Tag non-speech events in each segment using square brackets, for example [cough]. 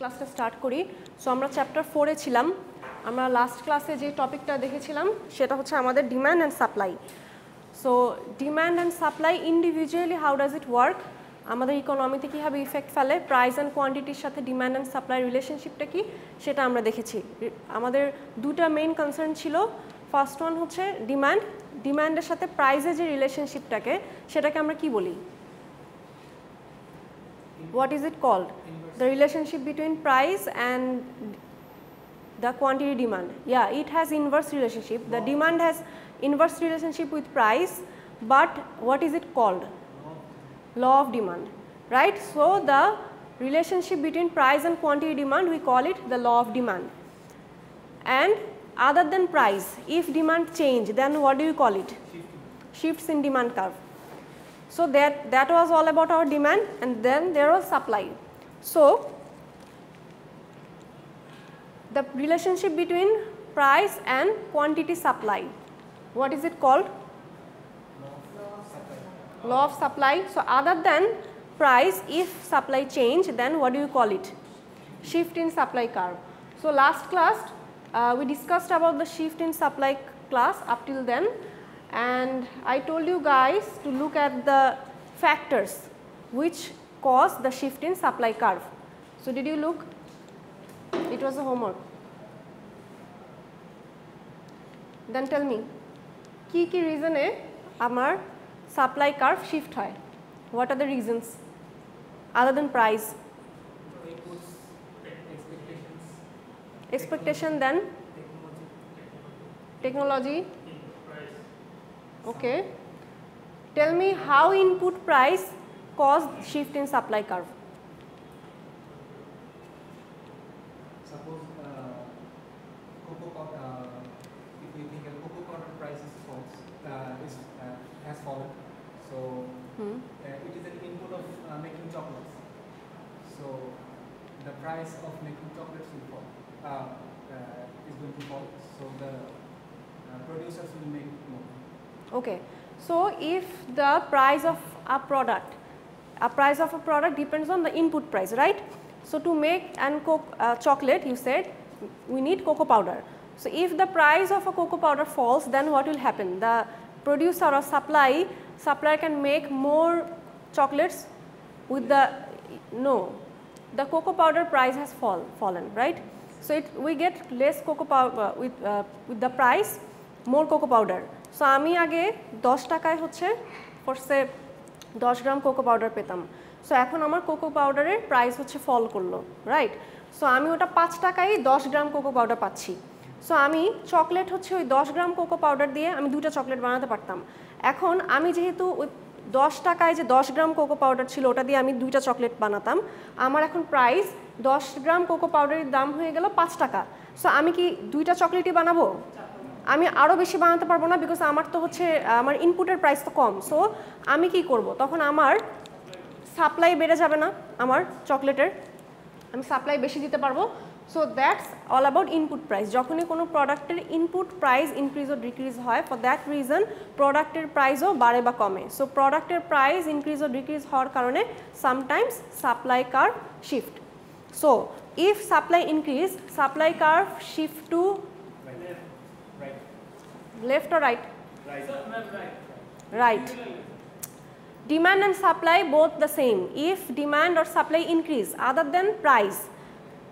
ক্লাসটা স্টার্ট করি। সো আমরা চ্যাপ্টার ফোরে ছিলাম। আমরা লাস্ট ক্লাসে যে টপিকটা দেখেছিলাম, সেটা হচ্ছে আমাদের demand and supply so demand and supply individually how does it work আমাদের ইকোনমিতে কীভাবে ইফেক্ট ফেলে? প্রাইস অ্যান্ড কোয়ান্টিটির সাথে ডিম্যান্ড অ্যান্ড সাপ্লাই রিলেশনশিপটা কি? সেটা আমরা দেখেছি। আমাদের দুটা মেইন কনসার্ন ছিল। ফার্স্ট ওয়ান হচ্ছে ডিম্যান্ড ডিম্যান্ডের সাথে প্রাইসের যে রিলেশনশিপটাকে সেটাকে আমরা কি বলি? What is it called? The relationship between price and the quantity demand. Yeah it has inverse relationship. The demand has inverse relationship with price but what is it called? Law of demand right? So the relationship between price and quantity demand we call it the law of demand. And other than price if demand change then what do you call it? Shifts in demand curve. So that, that was all about our demand and then there was supply. So the relationship between price and quantity supply, what is it called? Law of supply. So other than price, if supply change, then what do you call it? Shift in supply curve. So last class, uh, we discussed about the shift in supply class up till then and I told you guys to look at the factors which cause the shift in supply curve. So did you look? It was a homework. Then tell me, কি কি রিজনে আমার supply curve shift হয় what are the reasons other than price expectation then technology okay tell me how input price caused shift in supply curve Suppose uh, cocoa pow- uh, if we think of cocoa powder prices falls, uh, is, uh, has fallen, so hmm. uh, it is an input of making chocolates. So the price of making chocolates will fall, uh, uh, is going to fall. So the uh, producers will make more. okay so if the price of a product a price of a product depends on the input price right so to make an coke uh, chocolate you said we need cocoa powder so if the price of a cocoa powder falls then what will happen the producer or supply supplier can make more chocolates with the no the cocoa powder price has fall fallen right so it we get less cocoa powder with uh, with the price more cocoa powder so আমি আগে দশ টাকায় হচ্ছে ফোর্সে দশ gram cocoa powder পেতাম। So এখন আমার cocoa পাউডারের প্রাইস হচ্ছে ফল করল রাইট সো আমি ওটা পাঁচ টাকায় দশ গ্রাম কোকো পাউডার পাচ্ছি। সো আমি চকলেট হচ্ছে ওই দশ গ্রাম কোকো পাউডার দিয়ে আমি দুটা চকলেট বানাতে পারতাম। এখন আমি যেহেতু ওই দশ টাকায় যে দশ গ্রাম কোকো পাউডার ছিল, ওটা দিয়ে আমি দুইটা চকলেট বানাতাম, আমার এখন প্রাইস দশ গ্রাম কোকো পাউডারের দাম হয়ে গেল পাঁচ টাকা। সো আমি কি দুইটা চকলেটই বানাবো? আমি আরও বেশি বানাতে পারব না বিকজ আমার তো হচ্ছে, আমার ইনপুটের প্রাইস তো কম। সো আমি কি করব? তখন আমার সাপ্লাই বেড়ে যাবে না, আমার চকলেটের আমি সাপ্লাই বেশি দিতে পারব। So that's all about input price যখনই কোনো প্রোডাক্টের ইনপুট প্রাইস ইনক্রিজ ও ডিক্রিজ হয় ফর দ্যাট রিজন প্রোডাক্টের প্রাইসও বাড়ে বা কমে। সো প্রোডাক্টের প্রাইস ইনক্রিজ ও ডিক্রিজ হওয়ার কারণে sometimes supply curve shift so if supply increase supply curve shift to. Left or right? Right. Demand and supply both the same. If demand or supply increase other than price,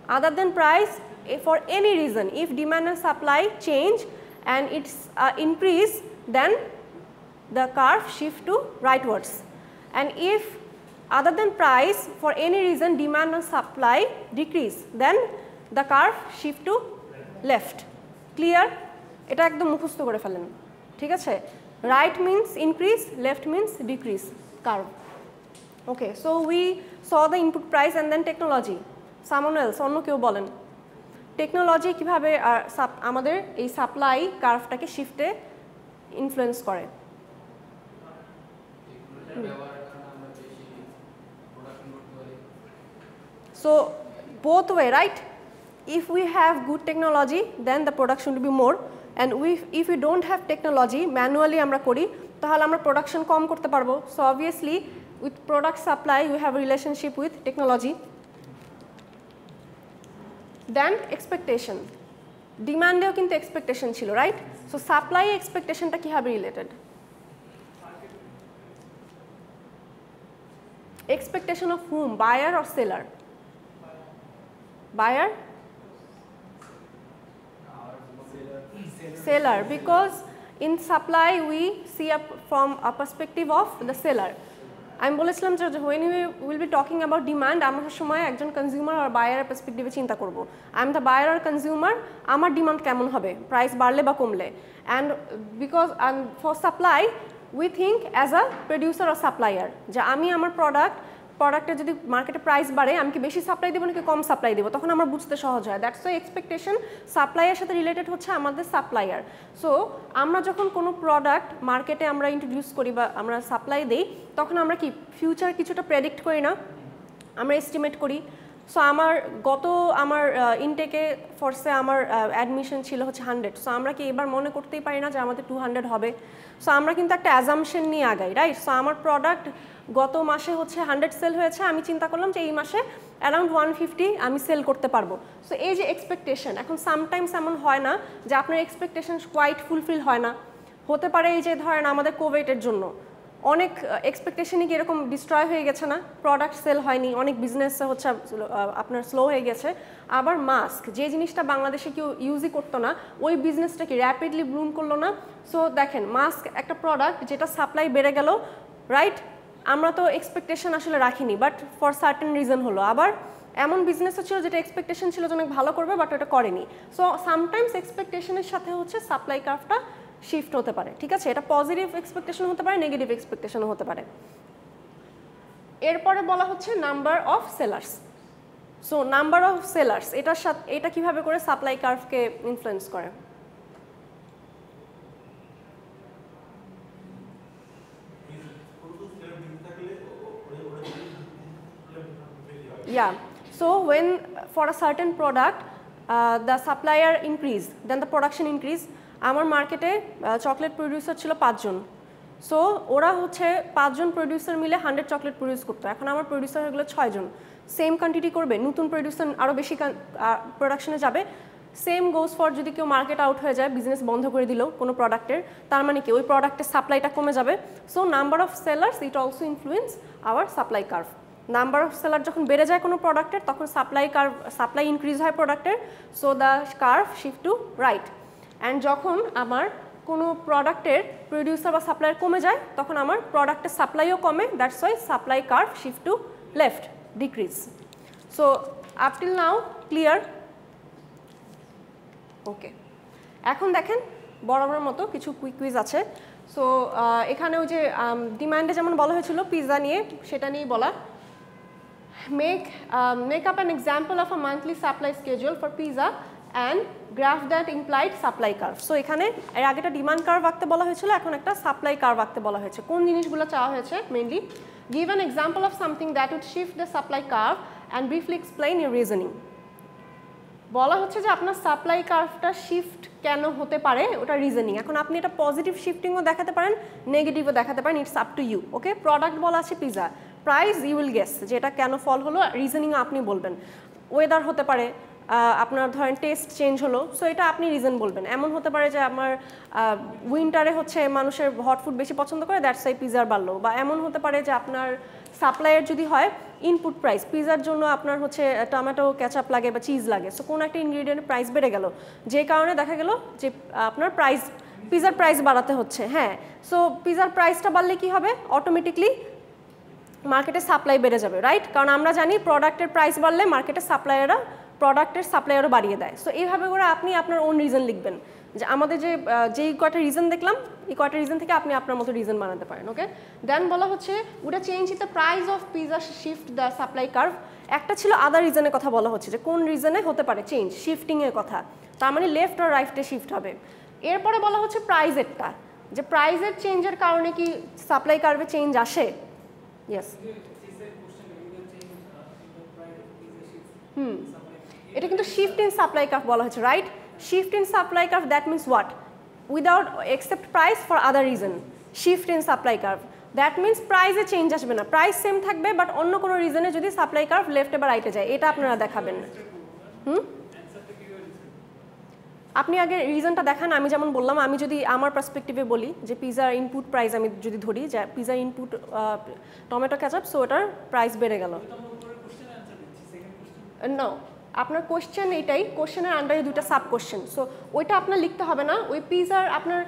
other than price eh, for any reason, if demand and supply change and it's uh, increase, then the curve shift to rightwards. And if other than price for any reason demand and supply decrease, then the curve shift to left. Clear? এটা একদম মুখস্থ করে ফেলেন। ঠিক আছে? Right means increase left means decrease curve okay so we saw the input price and then technology someone else অন্য কেউ বলেন। টেকনোলজি কীভাবে আমাদের এই সাপ্লাই কার্ভটাকে শিফটে ইনফ্লুয়েন্স করে? So both way, right? If we have good technology, then the production will be more. And we, if we don't have technology, manually আমরা করি তাহলে আমরা প্রোডাকশন কম করতে পারব so obviously with product supply we have relationship with technology then expectation ডিমান্ডেও কিন্তু expectation ছিল right so supply এক্সপেকটেশনটা কীভাবে related expectation of whom buyer or seller buyer seller because in supply we see from a perspective of the seller. আমি বলেছিলাম যে when you will be talking about demand আমরা সময় একজন consumer আর বায়ারের পার্সপেক্টিভে চিন্তা করব। আই এম দ্য বায়ার আর কনজিউমার আমার ডিমান্ড কেমন হবে? প্রাইস বাড়লে বা কমলে? And because for supply we think as a producer R supplier যে আমি আমার প্রোডাক্ট প্রোডাক্টের যদি মার্কেটে প্রাইস বাড়ে, আমি কি বেশি সাপ্লাই দেবো নাকি কম সাপ্লাই দেবো? তখন আমার বুঝতে সহজ হয়। দ্যাটস ওয়াই এক্সপেকটেশন সাপ্লাইয়ের সাথে রিলেটেড হচ্ছে আমাদের সাপ্লায়ার সো আমরা যখন কোনো প্রোডাক্ট মার্কেটে আমরা ইন্ট্রোডিউস করি বা আমরা সাপ্লাই দিই, তখন আমরা কি ফিউচার কিছুটা প্রেডিক্ট করি না? আমরা এস্টিমেট করি। সো আমার গত আমার ইনটেকে ফোর্সে আমার অ্যাডমিশন ছিল হচ্ছে হান্ড্রেড সো আমরা কি এবার মনে করতেই পারি না যে আমাদের টু হান্ড্রেড হবে? সো আমরা কিন্তু একটা অ্যাজামশন নিয়ে আগাই রাইট সো আমার প্রোডাক্ট গত মাসে হচ্ছে হান্ড্রেড সেল হয়েছে, আমি চিন্তা করলাম যে এই মাসে অ্যারাউন্ড ওয়ান ফিফটি আমি সেল করতে পারব। সো এই যে এক্সপেকটেশন এখন সামটাইমস এমন হয় না যে আপনার এক্সপেকটেশন কোয়াইট ফুলফিল হয় না। হতে পারে এই যে ধরেন আমাদের কোভিডের জন্য। অনেক এক্সপেকটেশনই কি এরকম ডিস্ট্রয় হয়ে গেছে না? প্রোডাক্ট সেল হয়নি, অনেক বিজনেস হচ্ছে আপনার স্লো হয়ে গেছে। আবার মাস্ক যে জিনিসটা বাংলাদেশে কেউ ইউজই করতো না, ওই বিজনেসটা কি র্যাপিডলি ব্লুম করল না? সো দেখেন মাস্ক একটা প্রোডাক্ট যেটা সাপ্লাই বেড়ে গেল রাইট আমরা তো এক্সপেকটেশন আসলে রাখিনি বাট ফর সার্টেন রিজন হলো। আবার এমন বিজনেসও ছিল যেটা এক্সপেকটেশন ছিল যে অনেক ভালো করবে বাট ওটা করেনি। সো সামটাইমস এক্সপেকটেশনের সাথে হচ্ছে সাপ্লাই কার্ভটা শিফট হতে পারে, ঠিক আছে? এটা পজিটিভ এক্সপেকটেশন হতে পারে নেগেটিভ এক্সপেকটেশনও হতে পারে। এরপরে বলা হচ্ছে number of sellers so number of sellers এটার সাথে, এটা কীভাবে করে সাপ্লাই কার্ভকে ইনফ্লুয়েন্স করে? Yeah. So when for a certain product, uh, the supplier increase, then the production increase. আমার মার্কেটে চকলেট প্রডিউসার ছিল পাঁচজন। সো ওরা হচ্ছে পাঁচজন প্রডিউসার মিলে হান্ড্রেড চকলেট প্রডিউস করতো। এখন আমার প্রডিউসার হয়ে গেলো ছয়জন। সেম কোয়ান্টিটি করবে নতুন প্রডিউসার আরও বেশি প্রোডাকশনে যাবে। সেম গোস ফর যদি কেউ মার্কেট আউট হয়ে যায় বিজনেস বন্ধ করে দিল কোনো প্রোডাক্টের তার মানে কি? ওই প্রোডাক্টের সাপ্লাইটা কমে যাবে। So number of sellers it also influence our supply curve number of seller যখন বেড়ে যায় কোনো প্রোডাক্টের, তখন সাপ্লাই কার্ভ সাপ্লাই ইনক্রিজ হয় প্রোডাক্টের। So the curve shift to right and যখন আমার কোনো প্রোডাক্টের প্রডিউসার বা সাপ্লাইয়ার কমে যায়, তখন আমার প্রোডাক্টের সাপ্লাইও কমে। That's why supply curve shift to left decrease so up till now clear okay এখন দেখেন বরাবর মতো কিছু কুইক কুইজ আছে। সো এখানে ওই যে ডিমান্ডে যেমন বলা হয়েছিল পিৎজা নিয়ে, সেটা নিয়েই বলা। Make um, make up an example of a monthly supply schedule for pizza and graph that implied supply curve so এখানে এর আগে একটা ডিমান্ড কার্ভ আঁকতে বলা হয়েছিল এখন একটা সাপ্লাই কার্ভ আঁকতে বলা হয়েছে কোন জিনিসগুলো চাওয়া হয়েছে give an example of something that would shift the supply curve and briefly explain your reasoning বলা হচ্ছে যে আপনার সাপ্লাই কার্ভটা শিফট কেন হতে পারে ওটা রিজনিং এখন আপনি এটা পজিটিভ শিফটিংও দেখাতে পারেন নেগেটিভও দেখাতে পারেন it's up to you okay product বলা আছে pizza price you will guess যে এটা কেন ফল হলো রিজনিং আপনি বলবেন। ওয়েদার হতে পারে আপনার ধরেন টেস্ট চেঞ্জ হলো সো এটা আপনি রিজন বলবেন। এমন হতে পারে যে আমার উইন্টারে হচ্ছে মানুষের হট ফুড বেশি পছন্দ করে দ্যাটস আই পিজার বাড়লো। বা এমন হতে পারে যে আপনার সাপ্লাইয়ের যদি হয় ইনপুট প্রাইস পিজার জন্য আপনার হচ্ছে টমেটো ক্যাচআপ লাগে বা চিজ লাগে। সো কোনো একটা ইনগ্রিডিয়েন্টের প্রাইস বেড়ে গেল। যে কারণে দেখা গেল যে, আপনার প্রাইস পিজার প্রাইস বাড়াতে হচ্ছে হ্যাঁ। সো পিজার প্রাইসটা বাড়লে কি হবে? অটোমেটিকলি মার্কেটে সাপ্লাই বেড়ে যাবে রাইট কারণ আমরা জানি প্রোডাক্টের প্রাইস বাড়লে মার্কেটে সাপ্লাইয়াররা প্রোডাক্টের সাপ্লাইয়ারও বাড়িয়ে দেয়। সো এইভাবে করে আপনি আপনার ওন রিজন লিখবেন। যে আমাদের যে যেই কয়টা রিজন দেখলাম, এই কয়টা রিজন থেকে আপনি আপনার মতো রিজন বানাতে পারেন ওকে দেন বলা হচ্ছে, ওটা change the price of pizza shift the supply curve একটা ছিল আদার রিজনের কথা বলা হচ্ছে, যে কোন রিজনে হতে পারে চেঞ্জ শিফটিংয়ের কথা। তার মানে লেফট আর রাইটে শিফট হবে। এরপরে বলা হচ্ছে প্রাইজেরটা যে প্রাইজের চেঞ্জের কারণে কি সাপ্লাই কার্ভে চেঞ্জ আসে? ইয়েস হুম এটা কিন্তু শিফট ইন সাপ্লাই কার্ভ বলা হচ্ছে right shift in supply curve that means what without except price for other reason shift in supply curve that means প্রাইসে চেঞ্জ আসবে না প্রাইস সেম থাকবে বাট অন্য কোনো রিজনে যদি সাপ্লাই কার্ভ লেফটে বা রাইটে যায় এটা আপনারা দেখাবেন হুম আপনি আগে রিজনটা দেখান, আমি যেমন বললাম, আমি যদি আমার পার্সপেক্টিভে বলি যে পিজার ইনপুট প্রাইস আমি যদি ধরি, যে পিজার ইনপুট টমেটো ক্যাচাপ সো ওটার প্রাইস বেড়ে গেল। নো আপনার কোশ্চেন এইটাই কোশ্চেনের আন্ডারে দুইটা সাব কোশ্চেন সো ওইটা আপনার লিখতে হবে না, ওই পিজার আপনার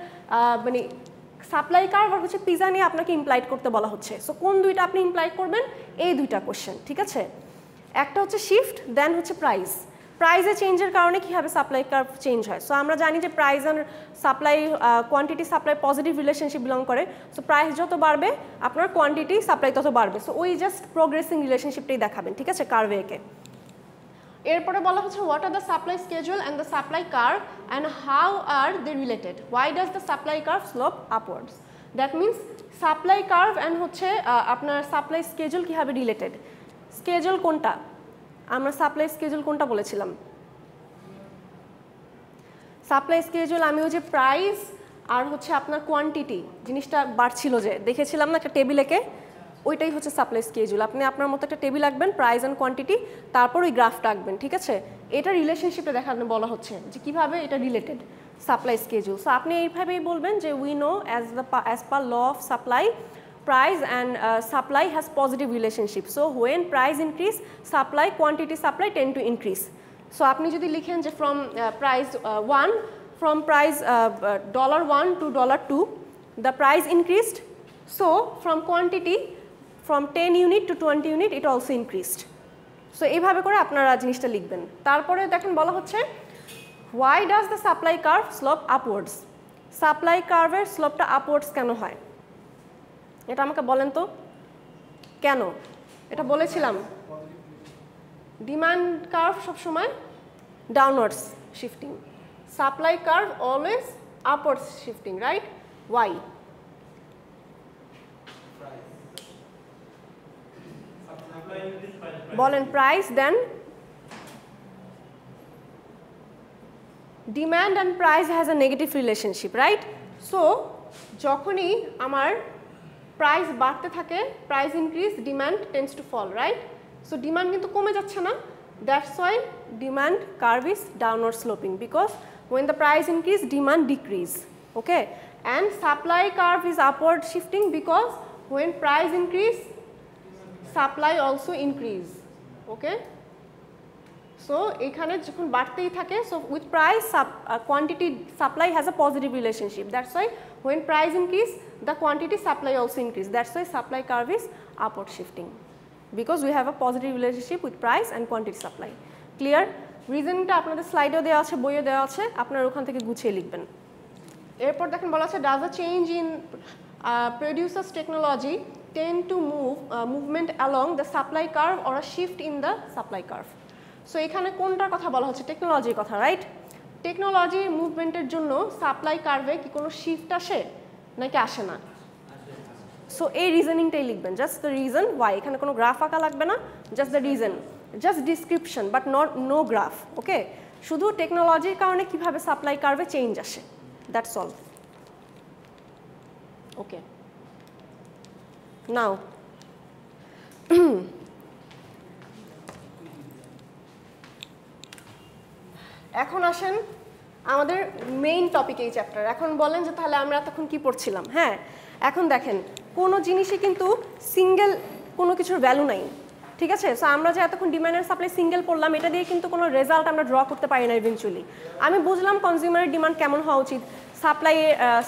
মানে সাপ্লাই কার্ভ আর হচ্ছে পিজা নিয়ে আপনাকে ইমপ্লাইড করতে বলা হচ্ছে সো কোন দুইটা আপনি ইমপ্লাইড করবেন, এই দুইটা কোশ্চেন ঠিক আছে? একটা হচ্ছে শিফট দেন হচ্ছে প্রাইস প্রাইসে চেঞ্জের কারণে কী হবে সাপ্লাই কার্ভ চেঞ্জ হয়? সো আমরা জানি যে প্রাইস আর supply quantity supply positive relationship belong করে। সো প্রাইস যত বাড়বে, আপনার কোয়ান্টিটি সাপ্লাই তত বাড়বে। সো ওই জাস্ট প্রোগ্রেসিং রিলেশনশিপটাই দেখাবেন, ঠিক আছে কার্ভে একে। এরপরে বলা হচ্ছে what are the supply schedule and the supply curve and how are they related why does the supply curve slope upwards that means supply curve and হচ্ছে আপনার সাপ্লাই স্কেজুয়াল কীভাবে রিলেটেড স্কেজুয়াল কোনটা? আমরা সাপ্লাই স্কেজুল কোনটা বলেছিলাম? Supply schedule আমি ওই যে প্রাইস আর হচ্ছে আপনার কোয়ান্টিটি জিনিসটা বাড়ছিল যে, দেখেছিলাম না একটা টেবিলেকে ওইটাই হচ্ছে সাপ্লাই স্কেজুয়াল আপনি আপনার মতো একটা টেবিল আঁকবেন প্রাইস অ্যান্ড কোয়ান্টিটি তারপর ওই গ্রাফটা আঁকবেন, ঠিক আছে? এটা রিলেশনশিপটা দেখানো, বলা হচ্ছে যে, কীভাবে এটা রিলেটেড সাপ্লাই স্কেজুল সো আপনি এইভাবেই বলবেন যে we know as the as per law of supply price and uh, supply has positive relationship so when price increase supply quantity supply tend to increase so আপনি যদি লিখেন যে from uh, price uh, 1 from price uh, uh, dollar 1 to dollar 2 the price increased so from quantity from 10 unit to 20 unit it also increased so এইভাবে করে আপনারা জিনিসটা লিখবেন তারপরে দেখেন বলা হচ্ছে why does the supply curve slope upwards supply curve এর স্লোপটা আপওয়ার্ডস কেন হয় এটা আমাকে বলেন তো। কেন? এটা বলেছিলাম। ডিমান্ড কার্ভ সবসময় downwards shifting supply curve always upwards shifting right why বলেন price then demand and price has a negative relationship right so যখনই আমার প্রাইস বাড়তে থাকে price increase demand tends to fall right so demand কিন্তু কমে যাচ্ছে না that's why demand curve is downward sloping because when the price increase demand decrease okay and supply curve is upward shifting because when price increase supply also increase okay so এখানে যখন বাড়তেই থাকে so with price quantity supply has a positive relationship that's why when price increase the quantity supply also increase that's why supply curve is upward shifting because we have a positive relationship with price and quantity supply clear রিজনটা আপনাদের স্লাইডেও দেওয়া আছে বইয়ে দেওয়া আছে, আপনারা ওখান থেকে গুছিয়ে লিখবেন। এরপর দেখেন বলা আছে does a change in producers technology tend to move movement along the supply curve or a shift in the supply curve so এখানে কোনটার কথা বলা হচ্ছে? টেকনোলজির কথা রাইট টেকনোলজি মুভমেন্টের জন্য সাপ্লাই কার্ভে কি কোনো শিফট আসে? নাকি আসে না? সো এই রিজনিংটাই লিখবেন। জাস্ট দ্য রিজন ওয়াই এখানে কোনো গ্রাফ আঁকা লাগবে না। Just the reason just description but not no graph okay শুধু টেকনোলজির কারণে কীভাবে সাপ্লাই কার্ভে চেঞ্জ আসে। দ্যাটস অল ওকে নাও এখন আসেন আমাদের মেইন টপিক এই চ্যাপ্টার এখন বলেন যে তাহলে আমরা তখন কি পড়ছিলাম? হ্যাঁ এখন দেখেন, কোনো জিনিসই কিন্তু সিঙ্গেল কোনো কিছুর ভ্যালু নাই, ঠিক আছে? সো আমরা যে এতক্ষণ ডিমান্ড অ্যান্ড সাপ্লাই সিঙ্গেল পড়লাম, এটা দিয়ে কিন্তু কোনো রেজাল্ট আমরা ড্র করতে পারি না ইভেনচুয়ালি আমি বুঝলাম কনজিউমারের ডিমান্ড কেমন হওয়া উচিত সাপ্লাই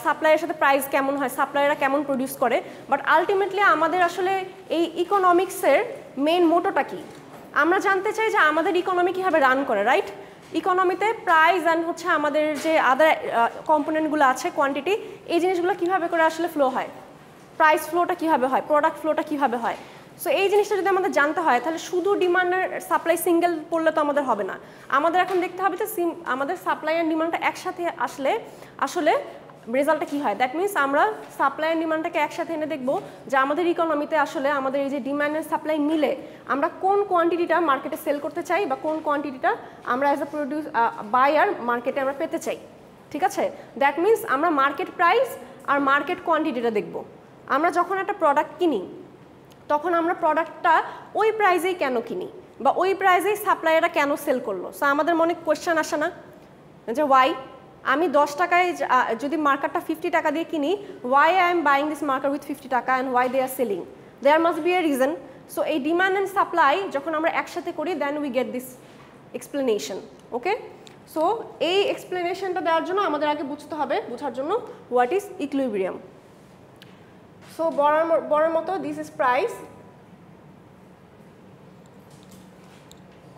সাপ্লাইয়ের সাথে প্রাইস কেমন হয় সাপ্লাইয়েরা কেমন প্রডিউস করে বাট আলটিমেটলি আমাদের আসলে এই ইকোনমিক্সের মেইন মোটোটা কি? আমরা জানতে চাই যে আমাদের ইকোনমি কীভাবে রান করে রাইট ইকোনমিতে প্রাইস অ্যান্ড হচ্ছে আমাদের যে আদার কম্পোনেন্টগুলো আছে কোয়ান্টিটি এই জিনিসগুলো কীভাবে করে আসলে ফ্লো হয়? প্রাইস ফ্লোটা কীভাবে হয়? প্রোডাক্ট ফ্লোটা কীভাবে হয়? সো এই জিনিসটা যদি আমাদের জানতে হয়, তাহলে শুধু ডিমান্ডের সাপ্লাই সিঙ্গেল পড়লে তো আমাদের হবে না। আমাদের এখন দেখতে হবে যে আমাদের সাপ্লাই অ্যান্ড ডিমান্ডটা একসাথে আসলে আসলে রেজাল্টটা কী হয়? দ্যাট মিনস আমরা সাপ্লাই অ্যান্ড ডিমান্ডটাকে একসাথে এনে দেখব যে আমাদের ইকোনমিতে আসলে আমাদের এই যে ডিমান্ড অ্যান্ড সাপ্লাই মিলে আমরা কোন কোয়ান্টিটিটা মার্কেটে সেল করতে চাই বা কোন কোয়ান্টিটিটা আমরা অ্যাজ আ প্রডিউস বায়ার মার্কেটে আমরা পেতে চাই। ঠিক আছে? দ্যাট মিনস আমরা মার্কেট প্রাইস আর মার্কেট কোয়ান্টিটিটা দেখব। আমরা যখন একটা প্রোডাক্ট কিনি, তখন আমরা প্রোডাক্টটা ওই প্রাইজেই কেন কিনি বা ওই প্রাইজেই সাপ্লাইয়াররা কেন সেল করল? সো আমাদের মনে কোয়েশ্চেন আসে না যে ওয়াই আমি দশ টাকায় যদি মার্কারটা ফিফটি টাকা দিয়ে কিনি why I am buying this marker with fifty টাকা and why they are selling there must be a reason so এই ডিমান্ড অ্যান্ড সাপ্লাই যখন আমরা একসাথে করি then we get this explanation okay so এই এক্সপ্লেনেশনটা দেওয়ার জন্য আমাদের আগে বুঝতে হবে, বোঝার জন্য হোয়াট ইজ ইকুইলিব্রিয়াম সো বড়ার বড়ার মতো this is price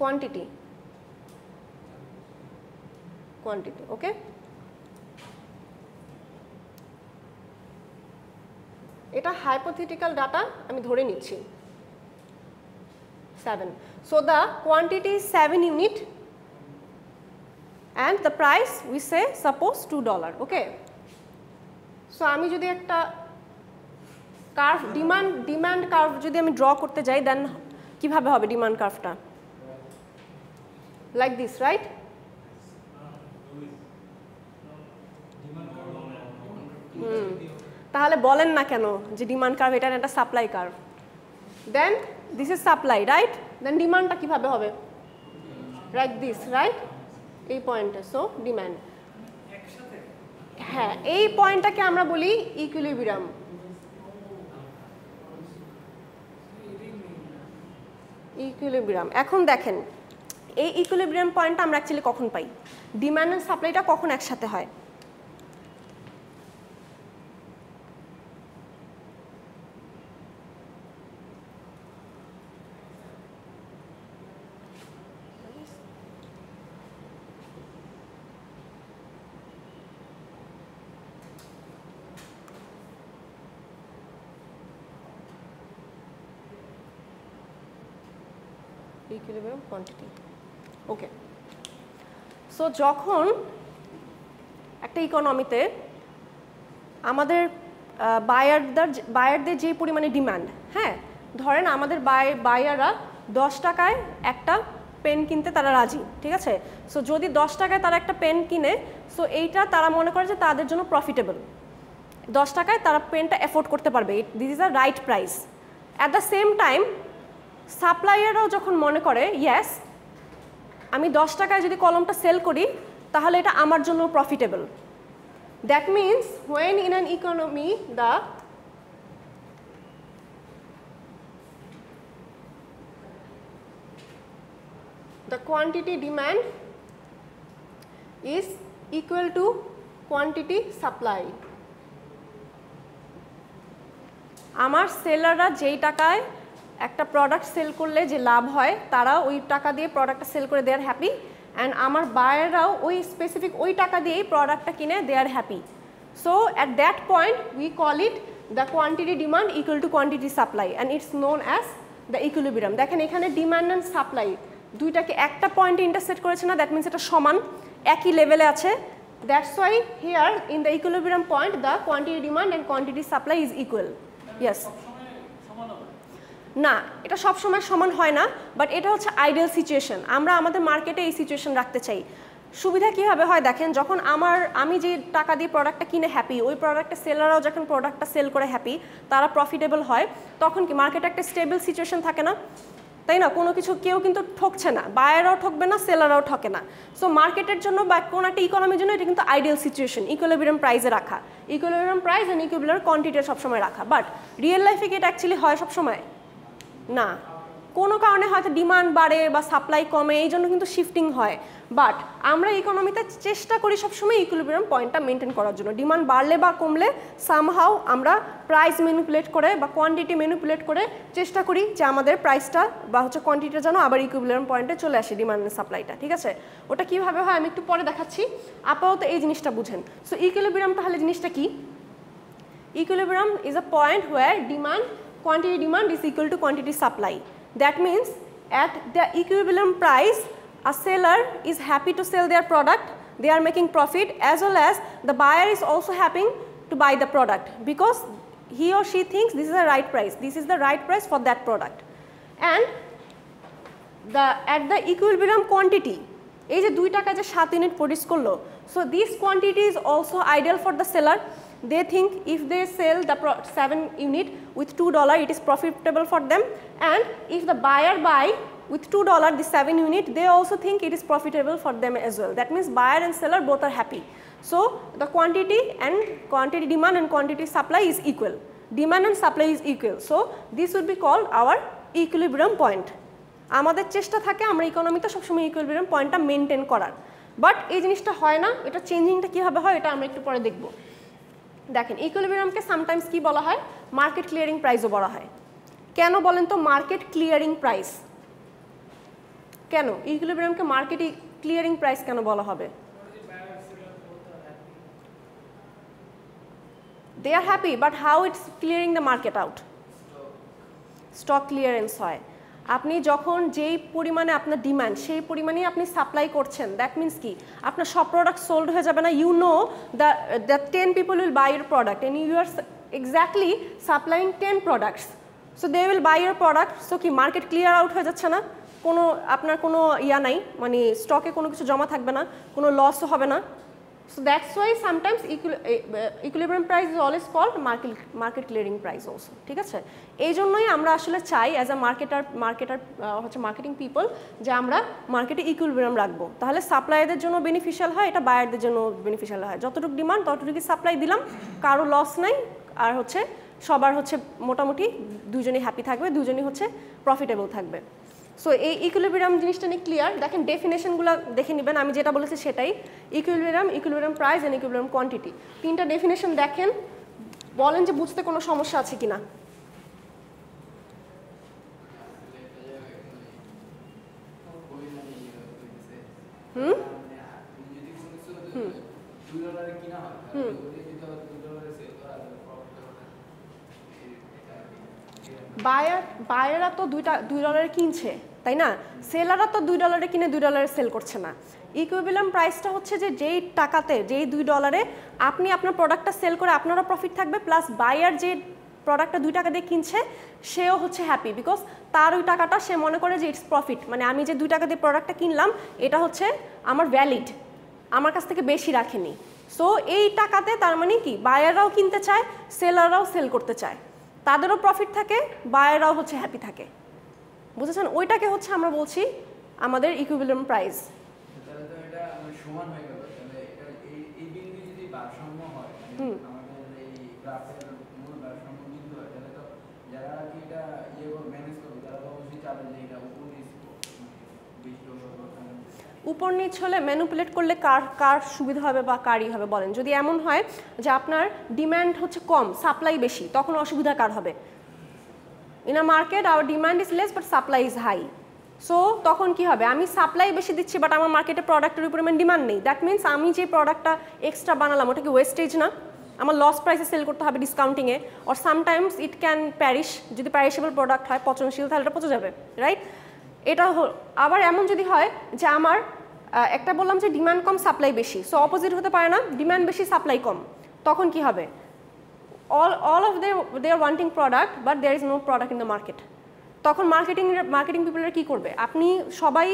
quantity quantity, okay? এটা হাইপোথিটিক্যাল ডাটা আমি ধরে নিচ্ছি। Seven so the quantity seven unit and the price we say suppose two dollar okay so আমি যদি একটা কার্ভ ডিমান্ড ডিমান্ড কার্ভ যদি আমি ড্র করতে যাই দেন কীভাবে হবে ডিমান্ড কার্ভটা লাইক দিস রাইট তাহলে বলেন না কেন যে ডিমান্ড কার্ভ এটা একটা supply curve then this is supply right then ডিমান্ডটা কীভাবে হবে? রাইট দিস রাইট এই পয়েন্টে সো ডিমান্ড হ্যাঁ এই পয়েন্টটাকে আমরা বলি ইকুইলিব্রিয়াম ইকুইলিব্রিয়াম এখন দেখেন, এই ইকুইলিব্রিয়াম পয়েন্টটা আমরা অ্যাকচুয়ালি কখন পাই? ডিমান্ড অ্যান্ড সাপ্লাইটা কখন একসাথে হয় ইকুইলিব্রিয়াম কোয়ান্টিটি ওকে সো যখন একটা ইকোনমিতে আমাদের বায়ারদের বায়ারদের যে পরিমাণে ডিমান্ড হ্যাঁ? ধরেন আমাদের বাই বায়াররা দশ টাকায় একটা পেন কিনতে তারা রাজি, ঠিক আছে? সো যদি দশ টাকায় তারা একটা পেন কিনে সো এইটা তারা মনে করে যে তাদের জন্য প্রফিটেবল দশ টাকায় তারা পেনটা এফোর্ড করতে পারবে। This is a right price at the same time সাপ্লাইয়াররাও যখন মনে করে ইয়েস আমি দশ টাকায় যদি কলমটা সেল করি, তাহলে এটা আমার জন্য profitable that means when in an economy the the quantity demand is equal to quantity supply. আমার সেলাররা যেই টাকায় একটা প্রোডাক্ট সেল করলে যে লাভ হয় তারা ওই টাকা দিয়ে প্রোডাক্টটা সেল করে দেয়ার হ্যাপি অ্যান্ড আমার বায়াররাও ওই স্পেসিফিক ওই টাকা দিয়েই প্রোডাক্টটা কিনে they're happy so at that point we call it the quantity demand equal to quantity supply and it's known as the equilibrium দেখেন এখানে ডিমান্ড অ্যান্ড সাপ্লাই দুইটাকে একটা পয়েন্টে ইন্টারসেক্ট করেছে না দ্যাট মিনস এটা সমান, একই লেভেলে আছে। That's why here in the equilibrium point the quantity demand and quantity supply is equal yes না, এটা সব সময় সমান হয় না বাট এটা হচ্ছে আইডিয়াল সিচুয়েশন আমরা আমাদের মার্কেটে এই সিচুয়েশন রাখতে চাই। সুবিধা কীভাবে হয় দেখেন, যখন আমার, আমি যে টাকা দিয়ে প্রোডাক্টটা কিনে হ্যাপি ওই প্রোডাক্টের সেলাররাও যখন প্রোডাক্টটা সেল করে হ্যাপি তারা প্রফিটেবল হয়, তখন কি মার্কেটে একটা স্টেবল সিচুয়েশন থাকে না? তাই না? কোনো কিছু কেউ কিন্তু ঠকছে না বায়াররাও ঠকবে না সেলাররাও ঠকে না। সো মার্কেটের জন্য বা কোনো একটা ইকোনমির জন্য এটা কিন্তু আইডিয়াল সিচুয়েশন ইকুইলিব্রিয়াম প্রাইসে রাখা। Equilibrium price and equilibrium quantity সবসময় রাখা বাট রিয়েল লাইফে কি এটা অ্যাকচুয়ালি হয় সবসময়? না। কোনো কারণে হয়তো ডিমান্ড বাড়ে বা সাপ্লাই কমে, এই জন্য কিন্তু শিফটিং হয়। বাট আমরা ইকোনমিতে চেষ্টা করি সবসময় ইকুইলিব্রিয়াম পয়েন্টটা মেনটেন করার জন্য। ডিমান্ড বাড়লে বা কমলে সামহাও আমরা প্রাইস ম্যানিপুলেট করে বা কোয়ান্টিটি ম্যানিপুলেট করে চেষ্টা করি যে আমাদের প্রাইসটা বা হচ্ছে কোয়ান্টিটিটা যেন আবার ইকুইলিব্রিয়াম পয়েন্টে চলে আসে ডিমান্ড সাপ্লাইটা ঠিক আছে? ওটা কীভাবে হয় আমি একটু পরে দেখাচ্ছি। আপাতত এই জিনিসটা বুঝেন। সো ইকুইলিব্রিয়াম তাহলে জিনিসটা কি? Equilibrium is a point where demand quantity demand is equal to quantity supply that means at the equilibrium price a seller is happy to sell their product they are making profit as well as the buyer is also happy to buy the product because he or she thinks this is the right price this is the right price for that product and the at the equilibrium quantity এই যে দুই টাকা যে সাত unit produce করলো so this quantity is also ideal for the seller They think if they sell the 7 unit with 2 dollar it is profitable for them and if the buyer buy with 2 dollar the 7 unit they also think it is profitable for them as well that means buyer and seller both are happy so the quantity and quantity demand and quantity supply is equal demand and supply is equal so this would be called our equilibrium point আমাদের চেষ্টা থাকে আমরা ইকোনমিতে সবসময় equilibrium পয়েন্টটা maintain করার but এই জিনিসটা হয় না এটা চেঞ্জিংটা কীভাবে হয় এটা আমরা একটু পরে দেখব দেখেন ইকুইলিব্রিয়ামকে সামটাইমস কি বলা হয়? মার্কেট ক্লিয়ারিং প্রাইসও বলা হয়। কেন বলেন তো? মার্কেট ক্লিয়ারিং প্রাইস কেন? ইকুইলিব্রিয়ামকে মার্কেট ক্লিয়ারিং প্রাইস কেন বলা হবে? They are happy but how it's clearing the market out stock clearance হয়। আপনি যখন যেই পরিমাণে আপনার ডিমান্ড সেই পরিমাণেই আপনি সাপ্লাই করছেন দ্যাট মিন্স কি? আপনার সব প্রোডাক্ট সোল্ড হয়ে যাবে না you know the the ten people will buy your product and you are exactly supplying ten products so they will buy your product so কি মার্কেট ক্লিয়ার আউট হয়ে যাচ্ছে না? কোনো, আপনার কোনো ইয়া নাই মানে স্টকে কোনো কিছু জমা থাকবে না, কোনো লসও হবে না। So that's why sometimes equil uh, equilibrium price is always called market market clearing price also. ঠিক আছে? এই জন্যই আমরা আসলে চাই অ্যাজ আ মার্কেটার মার্কেটার হচ্ছে মার্কেটিং পিপল যে আমরা মার্কেটে ইকুইলিব্রিয়াম রাখব। তাহলে সাপ্লাইদের জন্য বেনিফিশিয়াল হয় এটা বায়ারদের জন্য বেনিফিশিয়াল হয়। যতটুকু ডিমান্ড ততটুকু সাপ্লাই দিলাম কারও লস নাই আর হচ্ছে সবার হচ্ছে মোটামুটি দুজনই হ্যাপি থাকবে দুজনই হচ্ছে প্রফিটেবল থাকবে। সো এই ইকুইলিব্রিয়াম জিনিসটা নিয়ে ক্লিয়ার দেখেন ডেফিনেশনগুলো দেখে নেবেন, আমি যেটা বলেছি সেটাই। Equilibrium equilibrium price and equilibrium quantity তিনটা ডেফিনেশন দেখেন, বলেন যে বুঝতে কোনো সমস্যা আছে কিনা। হুম হুম? হুম। বায়ার, বায়াররা তো দুইটা, দুই ডলারে কিনছে, তাই না? সেলাররা তো দুই ডলারে কিনে দুই ডলারে সেল করছে না। ইকুইবিলাম প্রাইসটা হচ্ছে যে যেই টাকাতে, যেই দুই ডলারে আপনি আপনার প্রোডাক্টটা সেল করে আপনারও প্রফিট থাকবে প্লাস বায়ার যে প্রোডাক্টটা দুই টাকা দিয়ে কিনছে, সেও হচ্ছে হ্যাপি বিকজ তার ওই টাকাটা সে মনে করে যে ইটস প্রফিট মানে আমি যে দুই টাকা দিয়ে প্রোডাক্টটা কিনলাম, এটা হচ্ছে আমার ভ্যালিড আমার কাছ থেকে বেশি রাখেনি। সো এই টাকাতে তার মানে কি? বায়াররাও কিনতে চায় সেলাররাও সেল করতে চায়। তাদেরও প্রফিট থাকে বায়াররাও হচ্ছে হ্যাপি থাকে। বুঝেছেন? ওইটাকে হচ্ছে আমরা বলছি আমাদের ইকুইবিলিয়াম প্রাইস তাহলে তো এটা মানে সমান হয়ে গেল তাহলে এটা এই এই বিন্দু যদি ভারসাম্য হয় মানে হুম। আমাদের এই গ্রাফের মূল ভারসাম্য বিন্দু হয় তাহলে তো যারা আর কি এটা ইয়ে ম্যানেজ করবে তারা তো অবশ্যই চাবে যে এটা উপর নিচ বেশি হবে বা কম হবে। উপর নিচ হলে ম্যানুপুলেট করলে কার কার সুবিধা হবে বা কারই হবে বলেন। যদি এমন হয় যে আপনার ডিম্যান্ড হচ্ছে কম সাপ্লাই বেশি, তখন অসুবিধা কার হবে? In a market our demand is less but supply is high so তখন কি হবে? আমি সাপ্লাই বেশি দিচ্ছি বাট আমার মার্কেটে প্রোডাক্টের পরিমাণ ডিমান্ড নেই। দ্যাট মিন্স আমি যে প্রোডাক্টটা এক্সট্রা বানালাম, ওটা কি ওয়েস্টেজ না? আমার লস প্রাইসে সেল করতে হবে ডিসকাউন্টিংয়ে or sometimes it can perish যদি প্যারিশেবল প্রোডাক্ট হয়, পচনশীল, তাহলে এটা পচে যাবে রাইট এটা আবার এমন যদি হয় যে আমার একটা বললাম যে ডিমান্ড কম সাপ্লাই বেশি। সো অপোজিট হতে পারে না ডিমান্ড বেশি সাপ্লাই কম। তখন কি হবে? All all of them, they are wanting product, but there is no product in the market তখন মার্কেটিং মার্কেটিং পিপলরা কী করবে? আপনি সবাই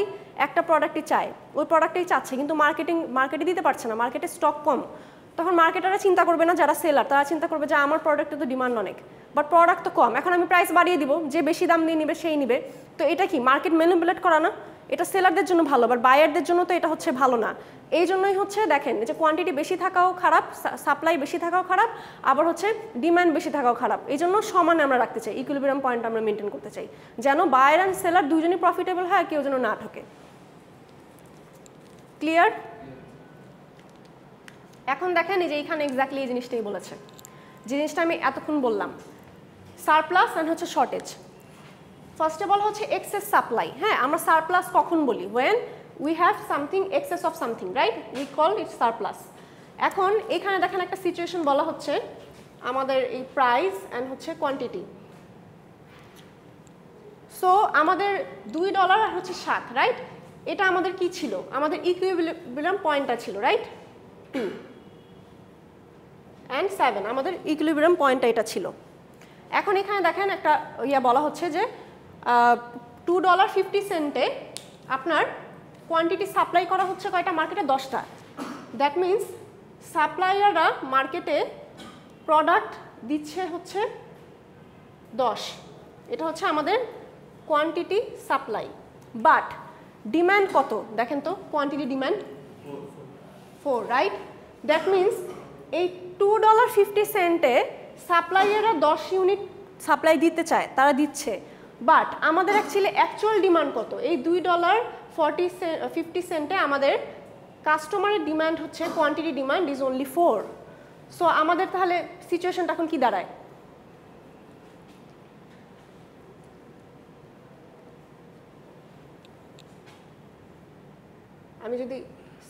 একটা প্রোডাক্টই চায়। ওই প্রোডাক্টটাই চাচ্ছে, কিন্তু মার্কেটিং মার্কেটে দিতে পারছে না। মার্কেটে স্টক কম। তখন মার্কেটাররা চিন্তা করবে না যারা সেলার তারা চিন্তা করবে যে আমার প্রোডাক্টে তো ডিমান্ড অনেক বাট প্রোডাক্ট তো কম। এখন আমি প্রাইস বাড়িয়ে দিব, যে বেশি দাম দিয়ে নিবে সেই নিবে। তো এটা কি? মার্কেট ম্যানিপুলেট করা না? এটা সেলারদের জন্য ভালো বাট বায়ারদের জন্য তো এটা হচ্ছে ভালো না। এই জন্যই হচ্ছে দেখেন যে কোয়ান্টিটি বেশি থাকাও খারাপ সাপ্লাই বেশি থাকাও খারাপ, আবার হচ্ছে ডিমান্ড বেশি থাকাও খারাপ। এই জন্য সমানে আমরা রাখতে চাই ইকুইলিব্রিয়াম পয়েন্ট আমরা মেনটেন করতে চাই। যেন বায়ার অ্যান্ড সেলার দুজনই প্রফিটেবল হয় কেউ যেন না ঠকে। ক্লিয়ার এখন দেখেন এই যে এইখানে এক্স্যাক্টলি এই জিনিসটাই বলেছে। জিনিসটা আমি এতক্ষণ বললাম। সারপ্লাস অ্যান্ড হচ্ছে শর্টেজ ফার্স্ট অফ অল হচ্ছে এক্সেস সাপ্লাই হ্যাঁ আমরা সারপ্লাস কখন বলি? When we have something excess of something right we call it surplus এখন এখানে দেখেন একটা সিচুয়েশন বলা হচ্ছে আমাদের এই প্রাইস অ্যান্ড হচ্ছে কোয়ান্টিটি সো আমাদের দুই ডলার আর হচ্ছে সাত রাইট এটা আমাদের কি ছিল? আমাদের ইকুইবিলিয়াম পয়েন্টটা ছিল রাইট টু অ্যান্ড সেভেন আমাদের ইকুইলিব্রিয়াম পয়েন্টটা এটা ছিল। এখন এখানে দেখেন একটা ইয়া বলা হচ্ছে যে টু ডলার ফিফটি সেন্টে আপনার কোয়ান্টিটি সাপ্লাই করা হচ্ছে কয়টা? মার্কেটে দশটা। দ্যাট মিন্স সাপ্লায়াররা মার্কেটে প্রোডাক্ট দিচ্ছে হচ্ছে দশ। এটা হচ্ছে আমাদের কোয়ান্টিটি সাপ্লাই বাট ডিম্যান্ড কত? দেখেন তো quantity demand four right that means এই টু ডলার ফিফটি সেন্টে সাপ্লাইয়াররা দশ ইউনিট সাপ্লাই দিতে চায়, তারা দিচ্ছে। বাট আমাদের অ্যাকচুয়ালি অ্যাকচুয়াল ডিমান্ড কত? এই দুই ডলার ফর্টি ফিফটি সেন্টে আমাদের কাস্টমারের ডিমান্ড হচ্ছে quantity demand is only four so আমাদের তাহলে সিচুয়েশনটা এখন কি দাঁড়ায়? আমি যদি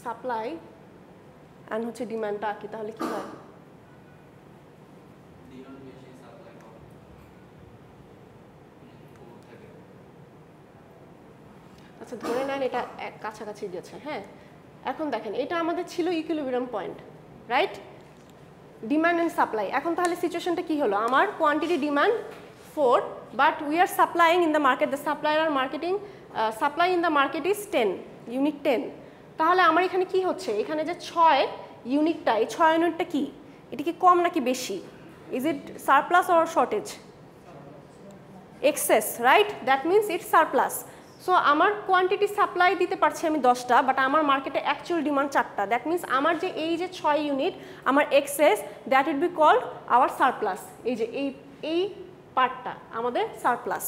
সাপ্লাই অ্যান্ড হচ্ছে ডিমান্ডটা আঁকি তাহলে কি হয়? সাপ্লাই আচ্ছা ধরে নেন এটা কাছাকাছি গেছে হ্যাঁ? এখন দেখেন, এটা আমাদের ছিল equilibrium point right demand and supply এখন তাহলে সিচুয়েশনটা কি হলো? আমার quantity demand four but we are supplying in the market the supplier are marketing supply in the market is ten unit ten তাহলে আমার এখানে কি হচ্ছে? এখানে যে ছয় ইউনিটটা, এই ছয় ইউনিটটা কি? এটা কি কম নাকি বেশি? Is it surplus or shortage excess right that means it surplus so আমার কোয়ান্টিটি সাপ্লাই দিতে পারছি আমি দশটা বাট আমার মার্কেটে অ্যাকচুয়াল ডিমান্ড চারটা। দ্যাট মিন্স আমার যে এই যে ছয় ইউনিট, আমার excess that would be called our surplus এই যে এই এই পার্টটা আমাদের সারপ্লাস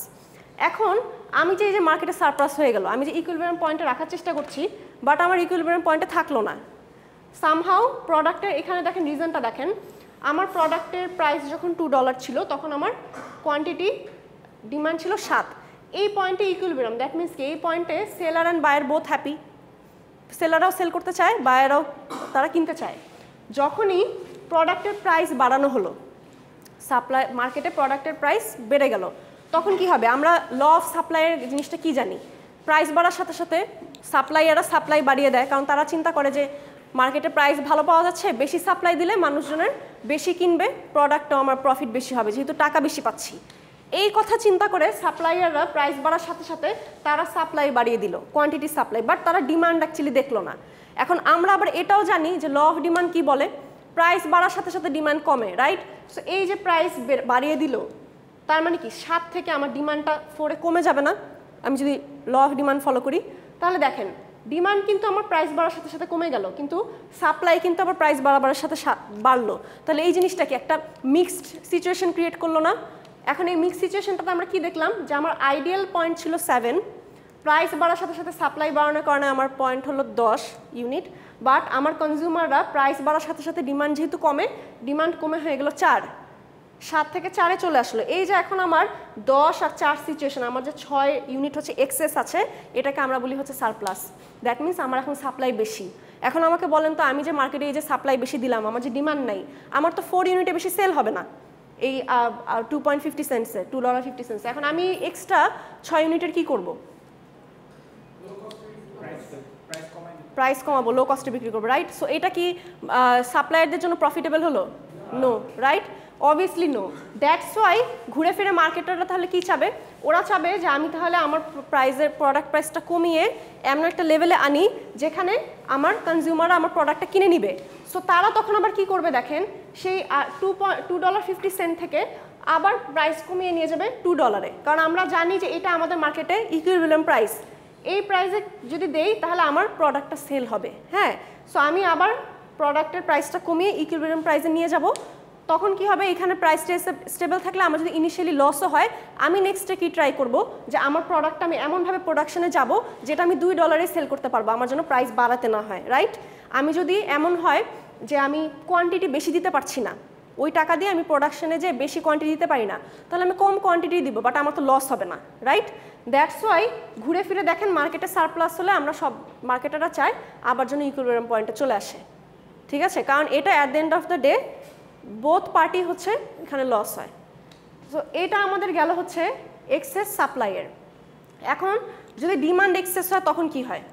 এখন, আমি যে এই যে মার্কেটে সারপ্লাস হয়ে গেল, আমি যে ইকুইলিব্রিয়াম পয়েন্টে রাখার চেষ্টা করছি বাট আমার ইকুইলিব্রিয়াম পয়েন্টে থাকল না। সামহাউ প্রোডাক্টের এখানে দেখেন রিজনটা দেখেন। আমার প্রোডাক্টের প্রাইস যখন টু ডলার ছিল, তখন আমার কোয়ান্টিটি ডিমান্ড ছিল সাত। এই পয়েন্টে ইকুইলিব্রিয়াম দ্যাট মিন্স কি? এই পয়েন্টে seller and buyer both happy সেলাররাও sell করতে চায় বায়াররাও তারা কিনতে চায়। যখনই প্রোডাক্টের প্রাইস বাড়ানো হলো সাপ্লাই মার্কেটে প্রোডাক্টের প্রাইস বেড়ে গেল, তখন কি হবে? আমরা ল অফ সাপ্লাইয়ের জিনিসটা কি জানি? প্রাইস বাড়ার সাথে সাথে সাপ্লাইয়াররা সাপ্লাই বাড়িয়ে দেয়। কারণ তারা চিন্তা করে যে মার্কেটে প্রাইস ভালো পাওয়া যাচ্ছে, বেশি সাপ্লাই দিলে মানুষজনের বেশি কিনবে প্রোডাক্টটাও আমার প্রফিট বেশি হবে, যেহেতু টাকা বেশি পাচ্ছি। এই কথা চিন্তা করে সাপ্লাইয়াররা প্রাইস বাড়ার সাথে সাথে তারা সাপ্লাই বাড়িয়ে দিল কোয়ান্টিটি সাপ্লাই বাট তারা ডিমান্ড অ্যাকচুয়ালি দেখল না। এখন আমরা আবার এটাও জানি যে ল অফ ডিমান্ড কি বলে? প্রাইস বাড়ার সাথে সাথে ডিমান্ড কমে রাইট সো এই যে প্রাইস বাড়িয়ে দিল, তার মানে কি? সাত থেকে আমার ডিমান্ডটা ফোরে কমে যাবে না? আমি যদি ল অফ ডিমান্ড ফলো করি তাহলে দেখেন ডিমান্ড কিন্তু আমার প্রাইস বাড়ার সাথে সাথে কমে গেল, কিন্তু সাপ্লাই কিন্তু আবার প্রাইস বাড়াবার সাথে বাড়লো। তাহলে এই জিনিসটা কি একটা মিক্সড সিচুয়েশন ক্রিয়েট করল না? এখন এই মিক্স সিচুয়েশনটাতে আমরা কি দেখলাম? যে আমার আইডিয়াল পয়েন্ট ছিল সেভেন প্রাইস বাড়ার সাথে সাথে সাপ্লাই বাড়ানোর কারণে আমার পয়েন্ট হলো দশ ইউনিট বাট আমার কনজিউমাররা প্রাইস বাড়ার সাথে সাথে ডিমান্ড যেহেতু কমে ডিমান্ড কমে হয়ে গেলো চার। সাত থেকে চারে চলে আসলো। এই যে এখন আমার দশ আর চার সিচুয়েশন আমার যে ছয় ইউনিট হচ্ছে এক্সেস আছে, এটাকে আমরা বলি হচ্ছে সারপ্লাস দ্যাট মিন্স আমার এখন সাপ্লাই বেশি। এখন আমাকে বলেন তো, আমি যে মার্কেটে এই যে সাপ্লাই বেশি দিলাম, আমার যে ডিমান্ড নাই, আমার তো ফোর ইউনিটে বেশি সেল হবে না। এই টু পয়েন্ট ফিফটি সেন্টসে টু ডলার ফিফটি সেন্টসে এখন আমি এক্সট্রা ছয় ইউনিটের কী করব? প্রাইস কমাবো লো কস্টে বিক্রি করব রাইট সো এটা কি সাপ্লায়ারদের জন্য প্রফিটেবল হলো? No right obviously no that's why ঘুরে ফিরে মার্কেটাররা তাহলে কি চাবে? ওরা চাবে যে আমি তাহলে আমার প্রাইসের প্রোডাক্ট প্রাইসটা কমিয়ে এমন একটা লেভেলে আনি যেখানে আমার কনজিউমাররা আমার প্রোডাক্টটা কিনে নিবে। সো তারা তখন আবার কি করবে দেখেন? সেই two two dollar fifty cent থেকে আবার প্রাইস কমিয়ে নিয়ে যাবে টু ডলারে কারণ আমরা জানি যে এটা আমাদের মার্কেটে ইকুইলিব্রিয়াম প্রাইস এই প্রাইসে যদি দেই তাহলে আমার প্রোডাক্টটা সেল হবে। হ্যাঁ? সো আমি আবার প্রোডাক্টের প্রাইসটা কমিয়ে ইকুইলিব্রিয়াম প্রাইসে নিয়ে যাব। তখন কি হবে? এখানে প্রাইসটা স্টেবল থাকলে আমার যদি ইনিশিয়ালি লসও হয়, আমি নেক্সটে কি ট্রাই করব? যে আমার প্রোডাক্টটা আমি এমনভাবে প্রোডাকশনে যাব, যেটা আমি দুই ডলারে সেল করতে পারব, আমার জন্য প্রাইস বাড়াতে না হয় রাইট আমি যদি এমন হয় যে আমি কোয়ান্টিটি বেশি দিতে পারছি না, ওই টাকা দিয়ে আমি প্রোডাকশনে যে বেশি কোয়ান্টিটি দিতে পারি না, তাহলে আমি কম কোয়ান্টিটি দিব বাট আমার তো লস হবে না রাইট দ্যাটস ওয়াই ঘুরে ফিরে দেখেন মার্কেটে সারপ্লাস হলে আমরা সব মার্কেটাররা চাই আবার জন্য ইকুইলিব্রিয়াম পয়েন্টে চলে আসে, ঠিক আছে? কারণ এটা at the end of the day both party হচ্ছে এখানে লস হয়। সো এটা আমাদের গেল হচ্ছে এক্সেস সাপ্লাইয়ের এখন যদি ডিমান্ড এক্সেস হয়, তখন কি হয়?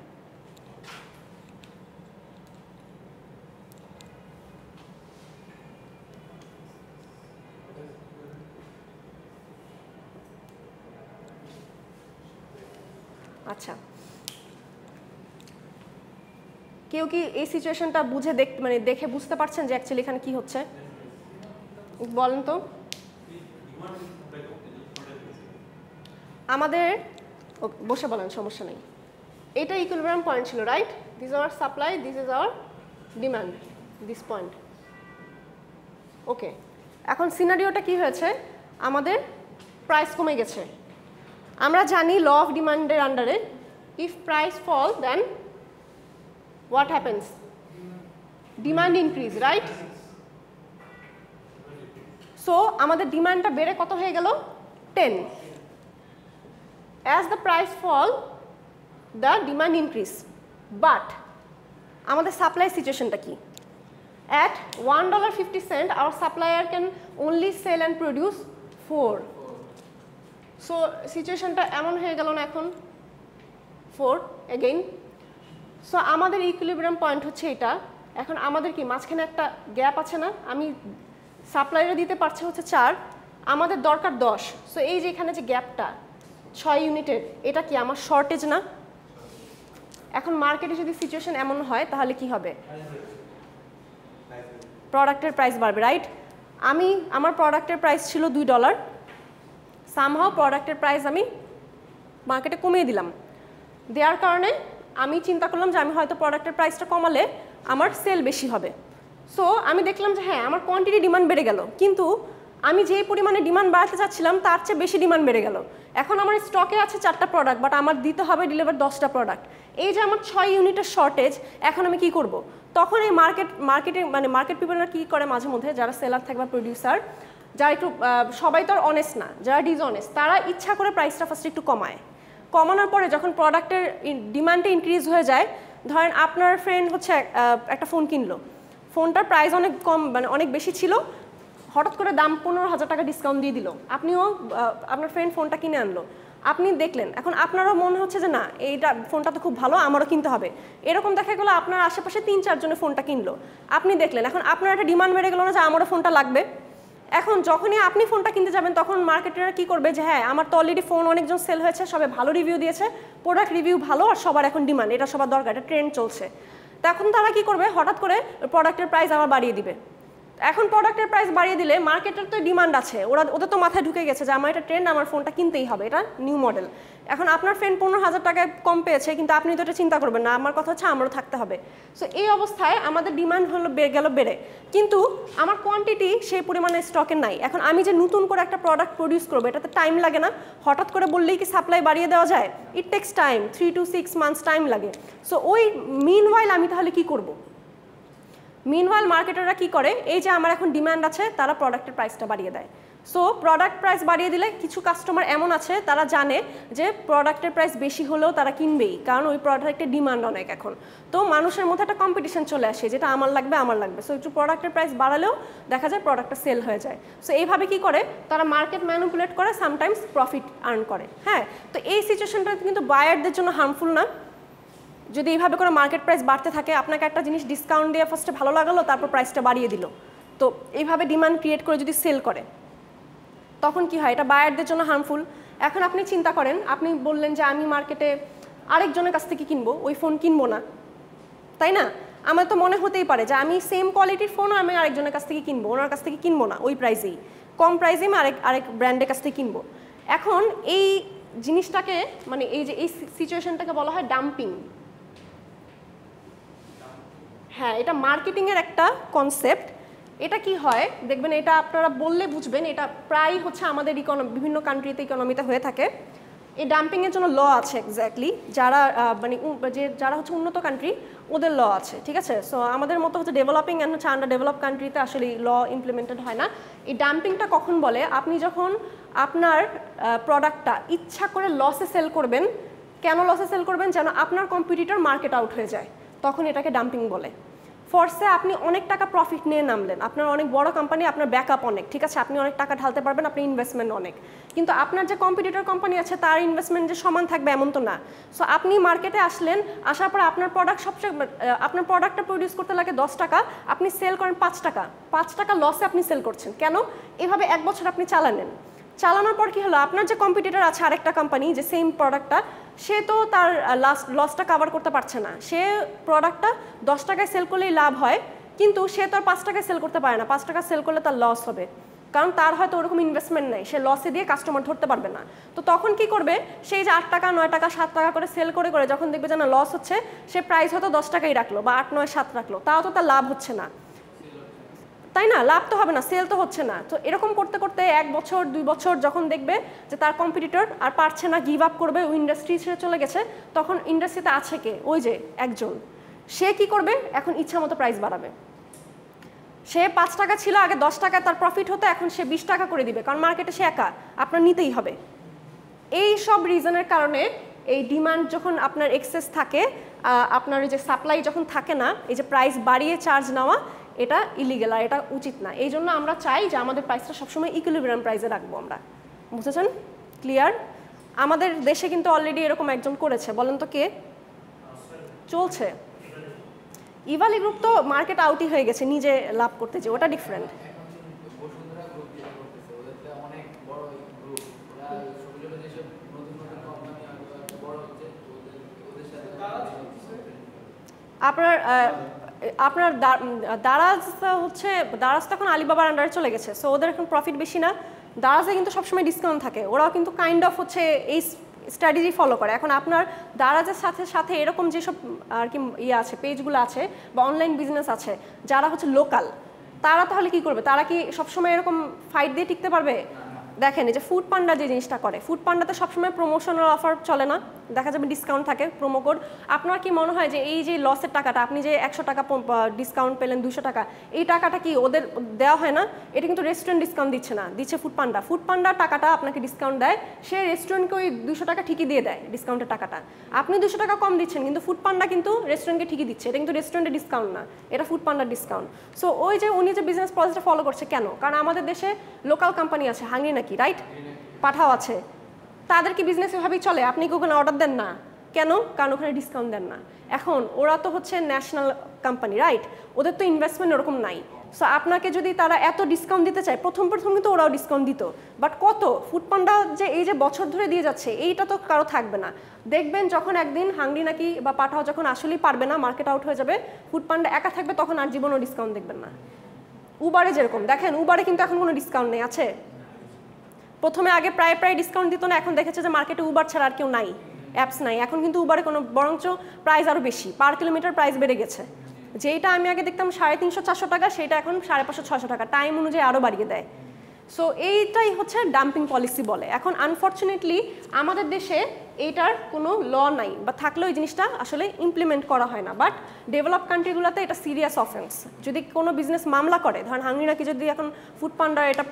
আচ্ছা। কেউ কি এই সিচুয়েশনটা বুঝে দেখ মানে দেখে বুঝতে পারছেন যে অ্যাকচুয়ালি এখানে কি হচ্ছে? বলেন তো। আমাদের বসে বলেন, সমস্যা নেই। এটা ইকুইলিব্রিয়াম পয়েন্ট ছিল right this our supply this is our demand this point okay এখন সিনারিওটা কি হয়েছে? আমাদের প্রাইস কমে গেছে। আমরা জানি ল অফ ডিমান্ডের আন্ডারে if price fall then what happens demand increase right so আমাদের ডিমান্ডটা বেড়ে কত হয়ে গেল? Ten as the price fall the demand increase but আমাদের সাপ্লাই সিচুয়েশনটা কি? One dollar fifty cent, our supplier can only sell and produce four. So সিচুয়েশনটা এমন হয়ে গেল না এখন? ফোর এগেইন সো আমাদের ইকুইলিব্রিয়াম পয়েন্ট হচ্ছে এটা। এখন আমাদের কি, মাঝখানে একটা গ্যাপ আছে না? আমি সাপ্লাইরে দিতে পারছে হচ্ছে চার, আমাদের দরকার দশ। সো এই যে এখানে যে গ্যাপটা, ছয় ইউনিটের, এটা কি আমার শর্টেজ না? এখন মার্কেটে যদি সিচুয়েশন এমন হয়, তাহলে কি হবে? প্রোডাক্টের প্রাইস বাড়বে রাইট আমি, আমার প্রোডাক্টের প্রাইস ছিল দুই ডলার সামহাও প্রোডাক্টের প্রাইস আমি মার্কেটে কমিয়ে দিলাম। দেওয়ার কারণে আমি চিন্তা করলাম যে, আমি হয়তো প্রোডাক্টের প্রাইসটা কমালে আমার সেল বেশি হবে। সো আমি দেখলাম যে হ্যাঁ আমার কোয়ান্টিটি ডিমান্ড বেড়ে গেল। কিন্তু আমি যে পরিমাণে ডিমান্ড বাড়াতে চাচ্ছিলাম, তার চেয়ে বেশি ডিমান্ড বেড়ে গেল। এখন আমার স্টকে আছে চারটা প্রোডাক্ট বাট আমার দিতে হবে ডেলিভার দশটা প্রোডাক্ট এই যে আমার ছয় ইউনিটের শর্টেজ এখন আমি কি করব? তখন এই মার্কেট মার্কেটে মানে মার্কেট পিপলরা কী করে মাঝে মধ্যে? যারা সেলার থাকে বা প্রডিউসার যারা একটু সবাই তো আর অনেস্ট না, যারা ডিসঅনেস্ট তারা ইচ্ছা করে প্রাইসটা ফার্স্ট একটু কমায়। কমানোর পরে যখন প্রোডাক্টের ডিমান্ডটা ইনক্রিজ হয়ে যায়, ধরেন আপনার ফ্রেন্ড হচ্ছে একটা ফোন কিনলো। ফোনটার প্রাইস অনেক কম মানে অনেক বেশি ছিল। হঠাৎ করে দাম পনেরো হাজার টাকা ডিসকাউন্ট দিয়ে দিল। আপনিও আপনার ফ্রেন্ড ফোনটা কিনে আনলো। আপনি দেখলেন, এখন আপনারও মনে হচ্ছে যে না, এইটা ফোনটা তো খুব ভালো, আমারও কিনতে হবে। এরকম দেখা গেলো আপনার আশেপাশে তিন চারজনে ফোনটা কিনলো। আপনি দেখলেন, এখন আপনার একটা ডিমান্ড বেড়ে গেলো না যে আমারও ফোনটা লাগবে? এখন যখনই আপনি ফোনটা কিনতে যাবেন, তখন মার্কেটাররা কি করবে যে হ্যাঁ আমার তো অলরেডি ফোন অনেকজন সেল হয়েছে সবাই ভালো রিভিউ দিয়েছে প্রোডাক্ট রিভিউ ভালো আর সবার এখন ডিমান্ড এটা সবার দরকার, এটা ট্রেন্ড চলছে। তখন তারা কি করবে? হঠাৎ করে প্রোডাক্টের প্রাইস আবার বাড়িয়ে দিবে। এখন প্রোডাক্টের প্রাইস বাড়িয়ে দিলে মার্কেটের তো ডিমান্ড আছে। ওরা, ওদের তো মাথায় ঢুকে গেছে যে, আমার এটা ট্রেন্ড আমার ফোনটা কিনতেই হবে, এটা নিউ মডেল এখন আপনার ফ্রেন্ড পনেরো হাজার টাকায় কম পেয়েছে, কিন্তু আপনি তো এটা চিন্তা করবেন না, আমার কথা হচ্ছে আমারও থাকতে হবে। সো এই অবস্থায় আমাদের ডিমান্ড হলো বেড়ে গেল বেড়ে। কিন্তু আমার কোয়ান্টিটি সেই পরিমাণে স্টকে নাই। এখন আমি যে নতুন করে একটা প্রোডাক্ট প্রডিউস করব, এটাতে টাইম লাগে না। হঠাৎ করে বললেই কি সাপ্লাই বাড়িয়ে দেওয়া যায়? It takes time three to six months time লাগে। সো ওই মিন ওয়াইল আমি তাহলে কি করব? মিনওয়াইল মার্কেটাররা কি করে? এই যে আমার এখন ডিমান্ড আছে, তারা প্রোডাক্টের প্রাইসটা বাড়িয়ে দেয়। সো প্রোডাক্ট প্রাইস বাড়িয়ে দিলে কিছু কাস্টমার এমন আছে, তারা জানে যে প্রোডাক্টের প্রাইস বেশি হলেও তারা কিনবেই, কারণ ওই প্রোডাক্টের ডিমান্ড অনেক এখন। তো মানুষের মধ্যে একটা কম্পিটিশন চলে আসে, যেটা আমার লাগবে আমার লাগবে। সো একটু প্রোডাক্টের প্রাইস বাড়ালেও দেখা যায় প্রোডাক্টটা সেল হয়ে যায়। সো এইভাবে কি করে? তারা মার্কেট ম্যানুপুলেট করে সামটাইমস প্রফিট আর্ন করে। হ্যাঁ? তো এই সিচুয়েশনটা কিন্তু বায়ারদের জন্য হার্মফুল না। যদি এইভাবে করে মার্কেট প্রাইস বাড়তে থাকে, আপনাকে একটা জিনিস ডিসকাউন্ট দিয়ে ফার্স্টে ভালো লাগালো, তারপর প্রাইসটা বাড়িয়ে দিল। তো এইভাবে ডিমান্ড ক্রিয়েট করে যদি সেল করে, তখন কি হয়? এটা বায়ারদের জন্য হার্মফুল এখন আপনি চিন্তা করেন, আপনি বললেন যে আমি মার্কেটে আরেকজনের কাছ থেকে কিনবো, ওই ফোন কিনবো না। তাই না? আমার তো মনে হতেই পারে যে আমি সেম কোয়ালিটির ফোনও আমি আরেকজনের কাছ থেকে কিনবো, ওনার কাছ থেকে কিনবো না, ওই প্রাইসেই কম প্রাইসে আমি আরেক আরেক ব্র্যান্ডের কাছ থেকে কিনবো। এখন এই জিনিসটাকে মানে এই যে, এই সিচুয়েশনটাকে বলা হয় ডাম্পিং হ্যাঁ এটা মার্কেটিংয়ের একটা কনসেপ্ট এটা কি হয়? দেখবেন এটা আপনারা বললে বুঝবেন, এটা প্রায় হচ্ছে আমাদের ইকোনমি বিভিন্ন কান্ট্রিতে ইকোনমিতে হয়ে থাকে। এই ডাম্পিংয়ের জন্য ল আছে এক্স্যাক্টলি যারা মানে যে, যারা হচ্ছে উন্নত কান্ট্রি ওদের ল আছে, ঠিক আছে? সো আমাদের মতো হচ্ছে ডেভেলপিং অ্যান্ড হচ্ছে আন্ডার ডেভেলপ কান্ট্রিতে আসলে ল ইমপ্লিমেন্টেড হয় না। এই ডাম্পিংটা কখন বলে? আপনি যখন আপনার প্রোডাক্টটা ইচ্ছা করে লসে সেল করবেন, কেন লসে সেল করবেন? যেন আপনার কম্পিটিটর মার্কেট আউট হয়ে যায়। তখন এটাকে ডাম্পিং বলে। ফর্সে আপনি অনেক টাকা প্রফিট নিয়ে নামলেন। আপনার অনেক বড় কোম্পানি আপনার ব্যাকআপ অনেক। ঠিক আছে, আপনি অনেক টাকা ঢালতে পারবেন, আপনি ইনভেস্টমেন্ট অনেক। কিন্তু আপনার যে কম্পিটিটর কোম্পানি আছে, তার ইনভেস্টমেন্ট যে সমান থাকবে এমন তো না। সো আপনি মার্কেটে আসলেন, আসার পর আপনার প্রোডাক্ট সবচেয়ে আপনার প্রোডাক্টটা প্রডিউস করতে লাগে দশ টাকা, আপনি সেল করেন পাঁচ টাকা। পাঁচ টাকা লসে আপনি সেল করছেন। কেন? এভাবে এক বছর আপনি চালানেন চালানোর পর কি হলো? আপনার যে কম্পিটিটর আছে আরেকটা কোম্পানি যে সেম প্রোডাক্টটা সে তো তার লাস্ট লসটা কাভার করতে পারছে না। সে প্রোডাক্টটা দশ টাকায় সেল করলেই লাভ হয়, কিন্তু সে তো আর পাঁচ টাকায় সেল করতে পারে না। পাঁচ টাকা সেল করলে তার লস হবে। কারণ তার হয়তো ওরকম ইনভেস্টমেন্ট নেই। সে লসে দিয়ে কাস্টমার ধরতে পারবে না। তো তখন কি করবে? সেই যে আট টাকা, নয় টাকা, সাত টাকা করে সেল করে করে যখন দেখবে যে না লস হচ্ছে, সে প্রাইস হয়তো দশ টাকাই রাখল বা আট, নয়, সাত রাখল। তাও তো তার লাভ হচ্ছে না। তাই না? লাভ তো হবে না সেল তো হচ্ছে না। তো এরকম করতে করতে এক বছর, দুই বছর যখন দেখবে যে তার কম্পিটিটর আর পারছে না গিভ আপ করবে, ওই ইন্ডাস্ট্রি ছেড়ে চলে গেছে, তখন ইন্ডাস্ট্রিতে আছে কে? ওই যে একজন। সে কি করবে? এখন ইচ্ছা মতো প্রাইস বাড়াবে। সে পাঁচ টাকা ছিল, আগে দশ টাকা, তার প্রফিট হতো, এখন সে বিশ টাকা করে দিবে, কারণ মার্কেটে সে একা, আপনার নিতেই হবে। এই সব রিজনের কারণে এই ডিমান্ড যখন আপনার এক্সেস থাকে আপনার ওই যে সাপ্লাই যখন থাকে না, এই যে প্রাইস বাড়িয়ে চার্জ নেওয়া এটা ইলিগেল আর এটা উচিত না। এই জন্য আমরা চাই যে আমাদের প্রাইসটা সবসময় ইকুইলিব্রিয়াম প্রাইসে রাখব আমরা। বুঝেছেন? ক্লিয়ার আমাদের দেশে কিন্তু অলরেডি এরকম একজন করেছে। বলেন তো কে? চলছে। ইভালি গ্রুপ তো মার্কেট আউটই হয়ে গেছে, নিজে লাভ করতে যে, ওটা ডিফারেন্ট আপনার আপনার দারাজ হচ্ছে, দারাজ তো এখন আলিবাবার আন্ডারে চলে গেছে সো ওদের এখন প্রফিট বেশি না। দারাজে কিন্তু সবসময় ডিসকাউন্ট থাকে, ওরাও কিন্তু কাইন্ড অফ হচ্ছে এই স্ট্র্যাটেজি ফলো করে। এখন আপনার দারাজের সাথে সাথে এরকম যেসব আর কি ইয়ে আছে পেজগুলো আছে, বা অনলাইন বিজনেস আছে, যারা হচ্ছে লোকাল তারা তাহলে কি করবে? তারা কি সবসময় এরকম ফাইট দিয়ে টিকতে পারবে? দেখেন, এই যে ফুড পান্ডা যে জিনিসটা করে ফুড পান্ডাতে সবসময় প্রমোশনাল অফার চলে না। দেখা যাবে ডিসকাউন্ট থাকে প্রোমো কোড আপনার কি মনে হয় যে এই যে লসের টাকাটা, আপনি যে একশো টাকা ডিসকাউন্ট পেলেন দুশো টাকা, এই টাকাটা কি ওদের দেওয়া হয় না? এটা কিন্তু রেস্টুরেন্ট ডিসকাউন্ট দিচ্ছে না, দিচ্ছে ফুড পান্ডা ফুড পান্ডা টাকাটা আপনাকে ডিসকাউন্ট দেয়, সে রেস্টুরেন্টকে ওই দুশো টাকা ঠিকই দিয়ে দেয় ডিসকাউন্টের টাকাটা। আপনি দুশো টাকা কম দিচ্ছেন, কিন্তু ফুড পান্ডা কিন্তু রেস্টুরেন্টকে ঠিকই দিচ্ছে। এটা কিন্তু রেস্টুরেন্টের ডিসকাউন্ট না, এটা ফুড পান্ডার ডিসকাউন্ট সো ওই যে উনি যে বিজনেস পলিসিটা ফলো করছে কেন? কারণ আমাদের দেশে লোকাল কোম্পানি আছে হাঙ্গি নাকি রাইট পাঠাও আছে। তাদের কি বিজনেস এভাবেই চলে। আপনি কি ওখানে অর্ডার দেন না? কেন? কারণ ওখানে ডিসকাউন্ট দেন না। এখন, ওরা তো হচ্ছে ন্যাশনাল কোম্পানি রাইট ওদের তো ইনভেস্টমেন্ট ওরকম নাই। সো আপনাকে যদি তারা এত ডিসকাউন্ট দিতে চায়, প্রথম প্রথম কিন্তু ওরাও ডিসকাউন্ট দিত। বাট কত? ফুড পান্ডা যে এই যে বছর ধরে দিয়ে যাচ্ছে, এইটা তো কারও থাকবে না। দেখবেন যখন একদিন হাঙ্গি নাকি বা পাঠাও যখন আসলেই পারবে না মার্কেট আউট হয়ে যাবে ফুড পান্ডা একা থাকবে, তখন আর জীবনও ডিসকাউন্ট দেখবেন না। উবারে যেরকম। দেখেন উবারে কিন্তু এখন কোনো ডিসকাউন্ট নেই, আছে? প্রথমে আগে প্রায় প্রায় ডিসকাউন্ট দিত না, এখন দেখেছে যে মার্কেটে উবার ছাড়া আর কেউ নাই অ্যাপস নাই। এখন কিন্তু উবারে কোনো, বরঞ্চ প্রাইস আরও বেশি পার কিলোমিটার প্রাইস বেড়ে গেছে। যেটা আমি আগে দেখতাম সাড়ে তিনশো চারশো টাকা, সেটা এখন সাড়ে পাঁচশো ছশো টাকা। টাইম অনুযায়ী আরও বাড়িয়ে দেয়। সো এইটাই হচ্ছে ডাম্পিং পলিসি বলে। এখন আনফর্চুনেটলি আমাদের দেশে এইটার কোনো ল নাই, বা থাকলেও এই জিনিসটা আসলে ইমপ্লিমেন্ট করা হয় না। বাট ডেভেলপ কান্ট্রিগুলোতে এটা সিরিয়াস অফেন্স যদি কোনো বিজনেস মামলা করে, ধরেন হাঙ্গি নাকি যদি এখন ফুড পান্ডার এটা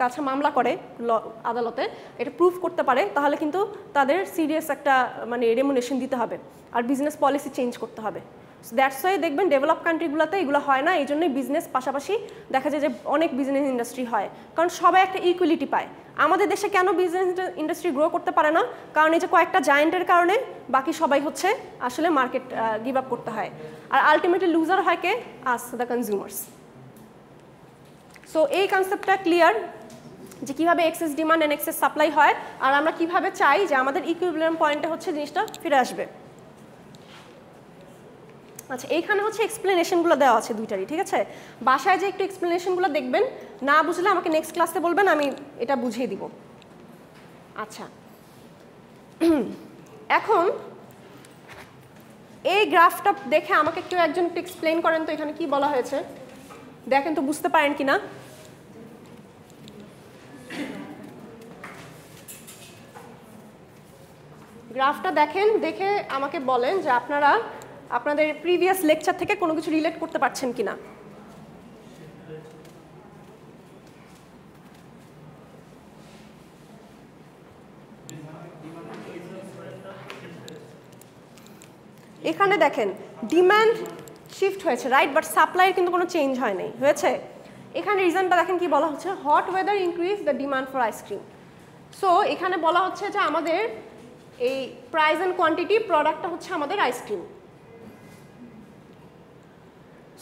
কাছে মামলা করে ল আদালতে, এটা প্রুফ করতে পারে, তাহলে কিন্তু তাদের সিরিয়াস একটা মানে রেমুনেশন দিতে হবে। আর বিজনেস পলিসি চেঞ্জ করতে হবে। দ্যাটস ওয়াই দেখবেন ডেভেলপ কান্ট্রিগুলোতে এগুলো হয় না, এই জন্যই বিজনেস পাশাপাশি দেখা যায় যে অনেক বিজনেস ইন্ডাস্ট্রি হয়। কারণ সবাই একটা ইকুয়ালিটি পায়। আমাদের দেশে কেন বিজনেস ইন্ডাস্ট্রি গ্রো করতে পারে না? কারণ এই যে কয়েকটা জায়েন্টের কারণে বাকি সবাই হচ্ছে আসলে মার্কেট গিভ আপ করতে হয়। আর আলটিমেটলি লুজার হয় কে? আস দ্য কনজিউমার্স সো এই কনসেপ্টটা ক্লিয়ার যে কীভাবে excess demand and excess supply হয়, আর আমরা কীভাবে চাই যে আমাদের ইকুইলিব্রিয়াম পয়েন্টে হচ্ছে জিনিসটা ফিরে আসবে। আচ্ছা এইখানে হচ্ছে এক্সপ্লেনেশনগুলো দেওয়া আছে দুইটারই, ঠিক আছে? বাসায় যে একটু এক্সপ্লেনেশনগুলো দেখবেন, না বুঝলে আমাকে নেক্সট ক্লাসে বলবেন, আমি এটা বুঝিয়ে দিব। আচ্ছা। [clears throat] এখন, এই গ্রাফটা দেখে আমাকে কেউ একজন একটু এক্সপ্লেন করেন তো, এখানে কি বলা হয়েছে? দেখেন তো, বুঝতে পারেন কি না গ্রাফটা দেখেন, দেখে আমাকে বলেন যে আপনারা আপনাদের প্রিভিয়াস লেকচার থেকে কোনো কিছু রিলেট করতে পারছেন কিনা? এখানে দেখেন ডিমান্ড শিফট হয়েছে রাইট বাট সাপ্লাইয়ের কিন্তু কোনো চেঞ্জ হয় নাই, হয়েছে? এখানে রিজনটা দেখেন কি বলা হচ্ছে? Hot weather increase the demand for ice cream so এখানে বলা হচ্ছে যে আমাদের এই প্রাইস অ্যান্ড কোয়ান্টিটি প্রোডাক্টটা হচ্ছে আমাদের আইসক্রিম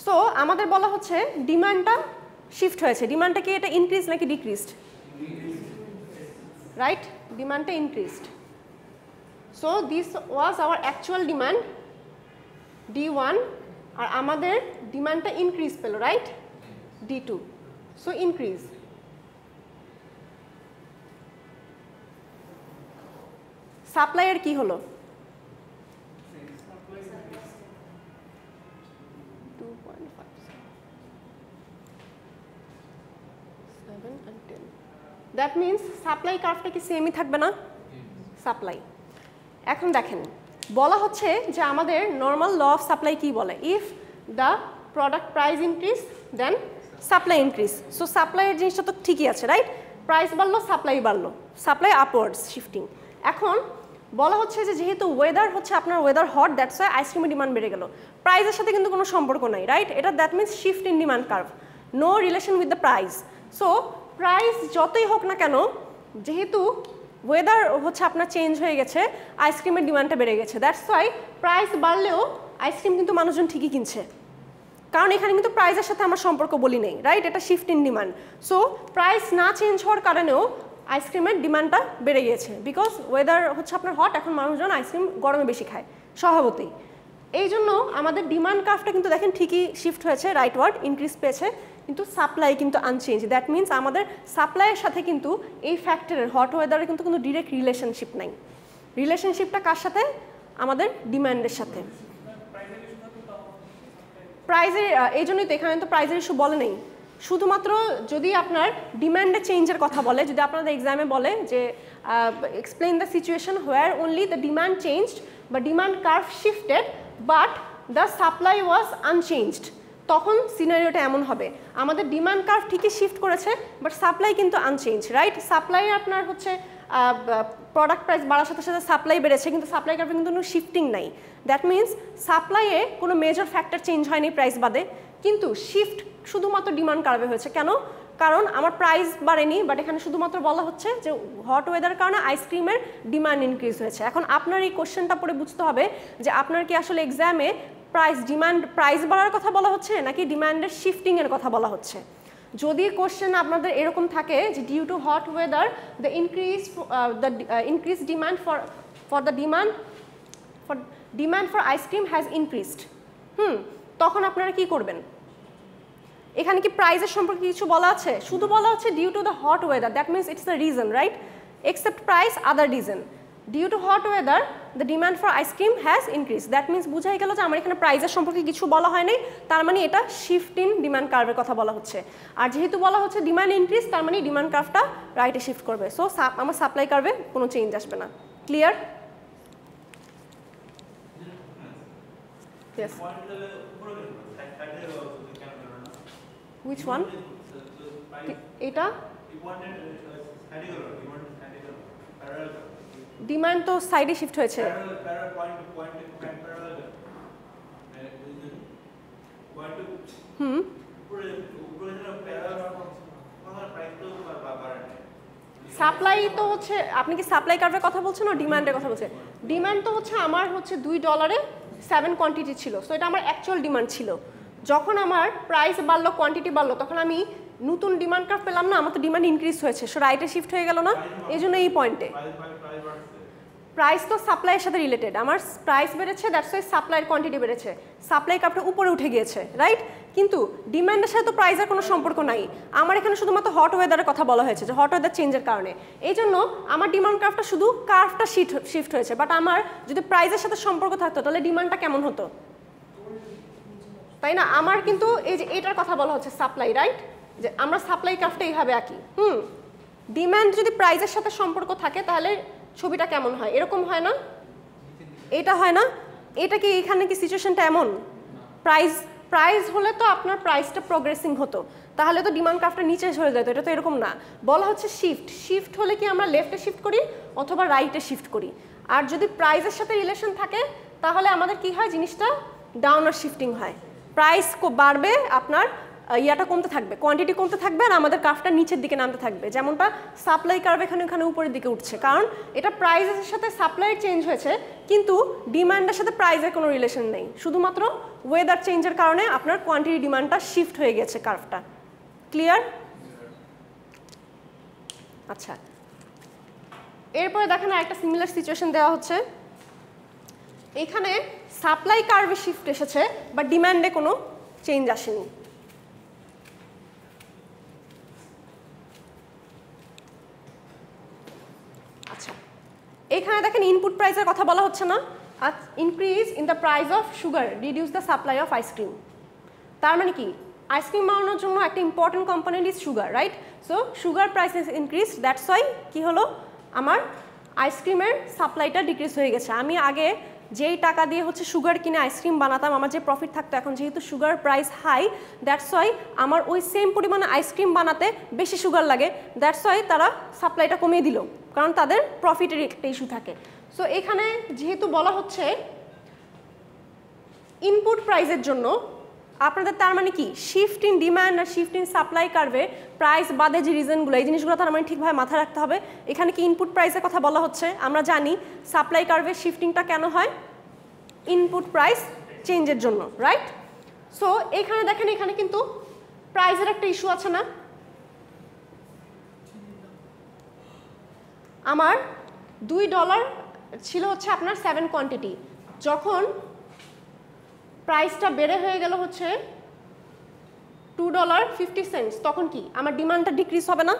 সো আমাদের বলা হচ্ছে ডিমান্ডটা শিফট হয়েছে। ডিমান্ডটা কি এটা ইনক্রিজ নাকি decreased right ডিমান্ডটা increased so this was our actual demand D one আর আমাদের ডিমান্ডটা ইনক্রিজ পেল right D two so increase সাপ্লাইয়ের কি হলো? দ্যাট মিন্স সাপ্লাই কার্ভটা কি সেমই থাকবে না? সাপ্লাই এখন দেখেন, বলা হচ্ছে যে আমাদের নর্মাল ল অফ সাপ্লাই কি বলে? If the product price increase then supply increase so সাপ্লাইয়ের জিনিসটা তো ঠিকই আছে রাইট প্রাইস বাড়লো সাপ্লাই বাড়লো. সাপ্লাই আপওয়ার্ডস শিফটিং এখন বলা হচ্ছে যে যেহেতু ওয়েদার হচ্ছে, আপনার ওয়েদার হট দ্যাটস ওয়াই আইসক্রিমের ডিমান্ড বেড়ে গেল। প্রাইসের সাথে কিন্তু কোনো সম্পর্ক নাই রাইট এটা that means shift in demand curve no relation with the price so price যতই হোক না কেন, যেহেতু ওয়েদার হচ্ছে আপনার চেঞ্জ হয়ে গেছে আইসক্রিমের ডিমান্ডটা বেড়ে গেছে। দ্যাটস ওয়াই প্রাইস বাড়লেও আইসক্রিম কিন্তু মানুষজন ঠিকই কিনছে। কারণ এখানে কিন্তু প্রাইসের সাথে আমার সম্পর্ক বলি নেই রাইট এটা shift in demand so price না চেঞ্জ হওয়ার কারণেও আইসক্রিমের ডিমান্ডটা বেড়ে গিয়েছে। বিকজ ওয়েদার হচ্ছে আপনার হট এখন মানুষজন আইসক্রিম গরমে বেশি খায়, স্বভাবতই। এই জন্য আমাদের ডিমান্ড কার্ভটা কিন্তু দেখেন ঠিকই শিফট হয়েছে রাইট ওয়ার্ড ইনক্রিজ পেয়েছে, কিন্তু সাপ্লাই কিন্তু আনচেঞ্জ দ্যাট মিনস আমাদের সাপ্লাইয়ের সাথে কিন্তু এই ফ্যাক্টরের হট ওয়েদারের কিন্তু কোনো ডিরেক্ট রিলেশনশিপ নাই। রিলেশনশিপটা কার সাথে? আমাদের ডিমান্ডের সাথে। প্রাইজের এই জন্যই তো এখানে তো প্রাইজের ইস্যু বলে নেই। শুধুমাত্র যদি আপনার ডিম্যান্ডে চেঞ্জের কথা বলে, যদি আপনাদের এক্সামে বলে যে explain the situation where only the demand changed বা demand curve shifted but the supply was unchanged তখন সিনারিওটা এমন হবে। আমাদের ডিমান্ড কার্ভ ঠিকই শিফট করেছে বাট সাপ্লাই কিন্তু আনচেঞ্জ রাইট সাপ্লাই আপনার হচ্ছে প্রোডাক্ট প্রাইস বাড়ার সাথে সাথে সাপ্লাই বেড়েছে, কিন্তু সাপ্লাই কার্ভে কিন্তু কোনো শিফটিং নাই। দ্যাট মিনস সাপ্লাইয়ে কোনো মেজর ফ্যাক্টর চেঞ্জ হয়নি প্রাইস বাদে। কিন্তু শিফট শুধুমাত্র ডিমান্ড কার্ভে হয়েছে। কেন? কারণ আমার প্রাইস বাড়েনি বাট এখানে শুধুমাত্র বলা হচ্ছে যে হট ওয়েদার কারণে আইসক্রিমের ডিমান্ড ইনক্রিজ হয়েছে। এখন আপনার এই কোশ্চেনটা পরে বুঝতে হবে যে আপনার কি আসলে এক্সামে প্রাইস ডিমান্ড প্রাইস বাড়ার কথা বলা হচ্ছে, নাকি ডিমান্ডের শিফটিংয়ের কথা বলা হচ্ছে? যদি কোশ্চেন আপনাদের এরকম থাকে যে due to hot weather the increase the increase demand for for the demand for demand for ice cream has increased hmm তখন আপনারা কি করবেন? এখানে কি প্রাইজের সম্পর্কে কিছু বলা আছে? শুধু বলা হচ্ছে due to the hot weather that means it's the reason right except price other reason due to hot weather the demand for ice cream has increase that means বুঝাই গেল যে আমার এখানে প্রাইজের সম্পর্কে কিছু বলা হয়নি তার মানে এটা শিফট ইন ডিমান্ড কার্ভের কথা বলা হচ্ছে। আর যেহেতু বলা হচ্ছে ডিমান্ড ইনক্রিজ তার মানে ডিমান্ড কার্ভটা রাইটে শিফট করবে। সো আমার সাপ্লাই কার্ভে কোনো চেঞ্জ আসবে না। Clear Yes. Which one? এটা? ডিমান্ড তো সাইডে শিফট হয়েছে। হুম। সাপ্লাই তো হচ্ছে, আপনি কি সাপ্লাই কার্ভের কথা বলছেন না ডিমান্ডের কথা বলছেন? ডিমান্ড তো হচ্ছে আমার হচ্ছে দুই ডলারে সেভেন কোয়ান্টিটি ছিল। সো এটা আমার অ্যাকচুয়াল ডিমান্ড ছিল। যখন আমার প্রাইস বাড়লো কোয়ান্টিটি বাড়লো, তখন আমি নতুন ডিমান্ড কার্ভ পেলাম না, আমার তো ডিমান্ড ইনক্রিজ হয়েছে। সো রাইটে শিফট হয়ে গেল না? এই জন্য এই পয়েন্টে প্রাইস তো সাপ্লাইয়ের সাথে রিলেটেড আমার প্রাইস বেড়েছে দ্যাটস ওয়াই সাপ্লাইয়ের কোয়ান্টিটি বেড়েছে। সাপ্লাই কাপটা উপরে উঠে গিয়েছে রাইট কিন্তু ডিমান্ডের সাথে তো প্রাইসের কোনো সম্পর্ক নাই। আমার এখানে শুধুমাত্র হট ওয়েদারের কথা বলা হয়েছে, যে হট ওয়েদার চেঞ্জের কারণে। এই জন্য আমার ডিমান্ড কার্ভটা শুধু কার্ভটা শিফট শিফট হয়েছে। বাট আমার যদি প্রাইসের সাথে সম্পর্ক থাকতো, তাহলে ডিমান্ডটা কেমন হতো? তাই না? আমার কিন্তু এই যে এটার কথা বলা হচ্ছে সাপ্লাই রাইট যে আমরা সাপ্লাই কার্ভটা এইভাবে আঁকি। হুম। ডিম্যান্ড যদি প্রাইসের সাথে সম্পর্ক থাকে, তাহলে ছবিটা কেমন হয়? এরকম হয় না? এটা হয় না? এটা কি এখানে কি সিচুয়েশনটা এমন? প্রাইস প্রাইস হলে তো আপনার প্রাইসটা প্রোগ্রেসিং হতো। তাহলে তো ডিমান্ড কার্ভটা নিচে চলে যেত, এটা তো এরকম না। বলা হচ্ছে শিফট শিফট হলে কি আমরা লেফটে শিফট করি অথবা রাইটে শিফট করি? আর যদি প্রাইসের সাথে রিলেশন থাকে, তাহলে আমাদের কি হয়? জিনিসটা ডাউনার শিফটিং হয়। প্রাইস বাড়বে আপনার ইয়াটা কমতে থাকবে কোয়ান্টিটি কমতে থাকবে আর আমাদের কার্ভটা নিচের দিকে নামতে থাকবে। যেমনটা সাপ্লাই কার্ভ এখানে এখানে উপরের দিকে উঠছে। কারণ এটা প্রাইসের সাথে সাপ্লাই চেঞ্জ হয়েছে, কিন্তু ডিমান্ডের সাথে প্রাইসের কোনো রিলেশন নেই। শুধুমাত্র ওয়েদার চেঞ্জের কারণে আপনার কোয়ান্টিটি ডিমান্ডটা শিফট হয়ে গেছে কার্ভটা ক্লিয়ার আচ্ছা। এরপরে দেখেন একটা সিমিলার সিচুয়েশন দেওয়া হচ্ছে। এখানে সাপ্লাই কার্ভে শিফট এসেছে বা ডিমান্ডে কোনো চেঞ্জ আসেনি আচ্ছা এখানে দেখেন ইনপুট প্রাইসের কথা বলা হচ্ছে না। আর increase in the price of sugar reduce the supply of ice cream তার মানে কি? আইসক্রিম বানানোর জন্য একটা important component is sugar right so sugar price is increase that's why কী হলো? আমার আইসক্রিমের সাপ্লাইটা ডিক্রিজ হয়ে গেছে। আমি আগে যেই টাকা দিয়ে হচ্ছে সুগার কিনে আইসক্রিম বানাতাম, আমার যে প্রফিট থাকতো, এখন যেহেতু sugar price high that's why আমার ওই সেম পরিমাণে আইসক্রিম বানাতে বেশি সুগার লাগে। দ্যাটস ওয়াই তারা সাপ্লাইটা কমিয়ে দিল। কারণ তাদের প্রফিটের একটা ইস্যু থাকে। সো এখানে যেহেতু বলা হচ্ছে ইনপুট প্রাইসের জন্য আপনাদের তার মানে কি? শিফট ইন ডিমান্ড আর শিফট ইন সাপ্লাই কার্ভে প্রাইস বাদে যে রিজনগুলো এই জিনিসগুলো তার মানে ঠিকভাবে মাথায় রাখতে হবে। এখানে কি ইনপুট প্রাইসের কথা বলা হচ্ছে? আমরা জানি সাপ্লাই কার্ভে শিফটিংটা কেন হয়? ইনপুট প্রাইস চেঞ্জের জন্য রাইট সো এখানে দেখেন, এখানে কিন্তু প্রাইসের একটা ইস্যু আছে না। আমার দুই ডলার ছিল হচ্ছে আপনার সেভেন কোয়ান্টিটি যখন প্রাইসটা বেড়ে হয়ে গেল হচ্ছে টু ডলার ফিফটি সেন্টস তখন কি? আমার ডিমান্ডটা ডিক্রিজ হবে না?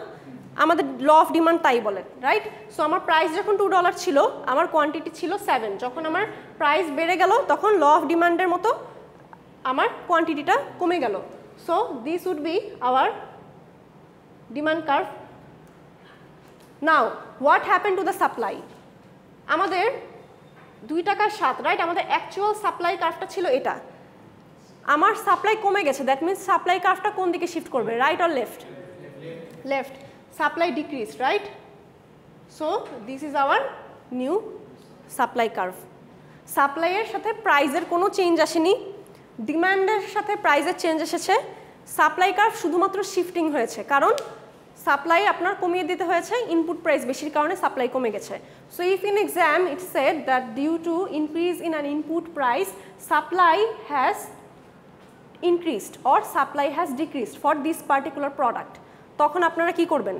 আমাদের ল অফ ডিমান্ড তাই বলে রাইট সো আমার প্রাইস যখন টু ডলার ছিল, আমার কোয়ান্টিটি ছিল সেভেন যখন আমার প্রাইস বেড়ে গেল, তখন ল অফ ডিমান্ডের মতো আমার কোয়ান্টিটিটা কমে গেল। So this would be our demand curve now what happen to the supply আমাদের দুই টাকার সাত রাইট আমাদের অ্যাকচুয়াল সাপ্লাই কার্ভটা ছিল এটা। আমার সাপ্লাই কমে গেছে দ্যাট মিনস সাপ্লাই কার্ভটা কোন দিকে শিফট করবে right or left left supply decrease right so this is our new supply curve সাপ্লাইয়ের সাথে প্রাইজের কোনো চেঞ্জ আসেনি। ডিমান্ডের সাথে প্রাইজের চেঞ্জ এসেছে। সাপ্লাই কার্ভ শুধুমাত্র শিফটিং হয়েছে। কারণ সাপ্লাই আপনার কমিয়ে দিতে হয়েছে ইনপুট প্রাইস বেশির কারণে সাপ্লাই কমে গেছে। So if in exam it said that due to increase in an input price supply has increased or supply has decreased for this particular product তখন আপনারা কি করবেন?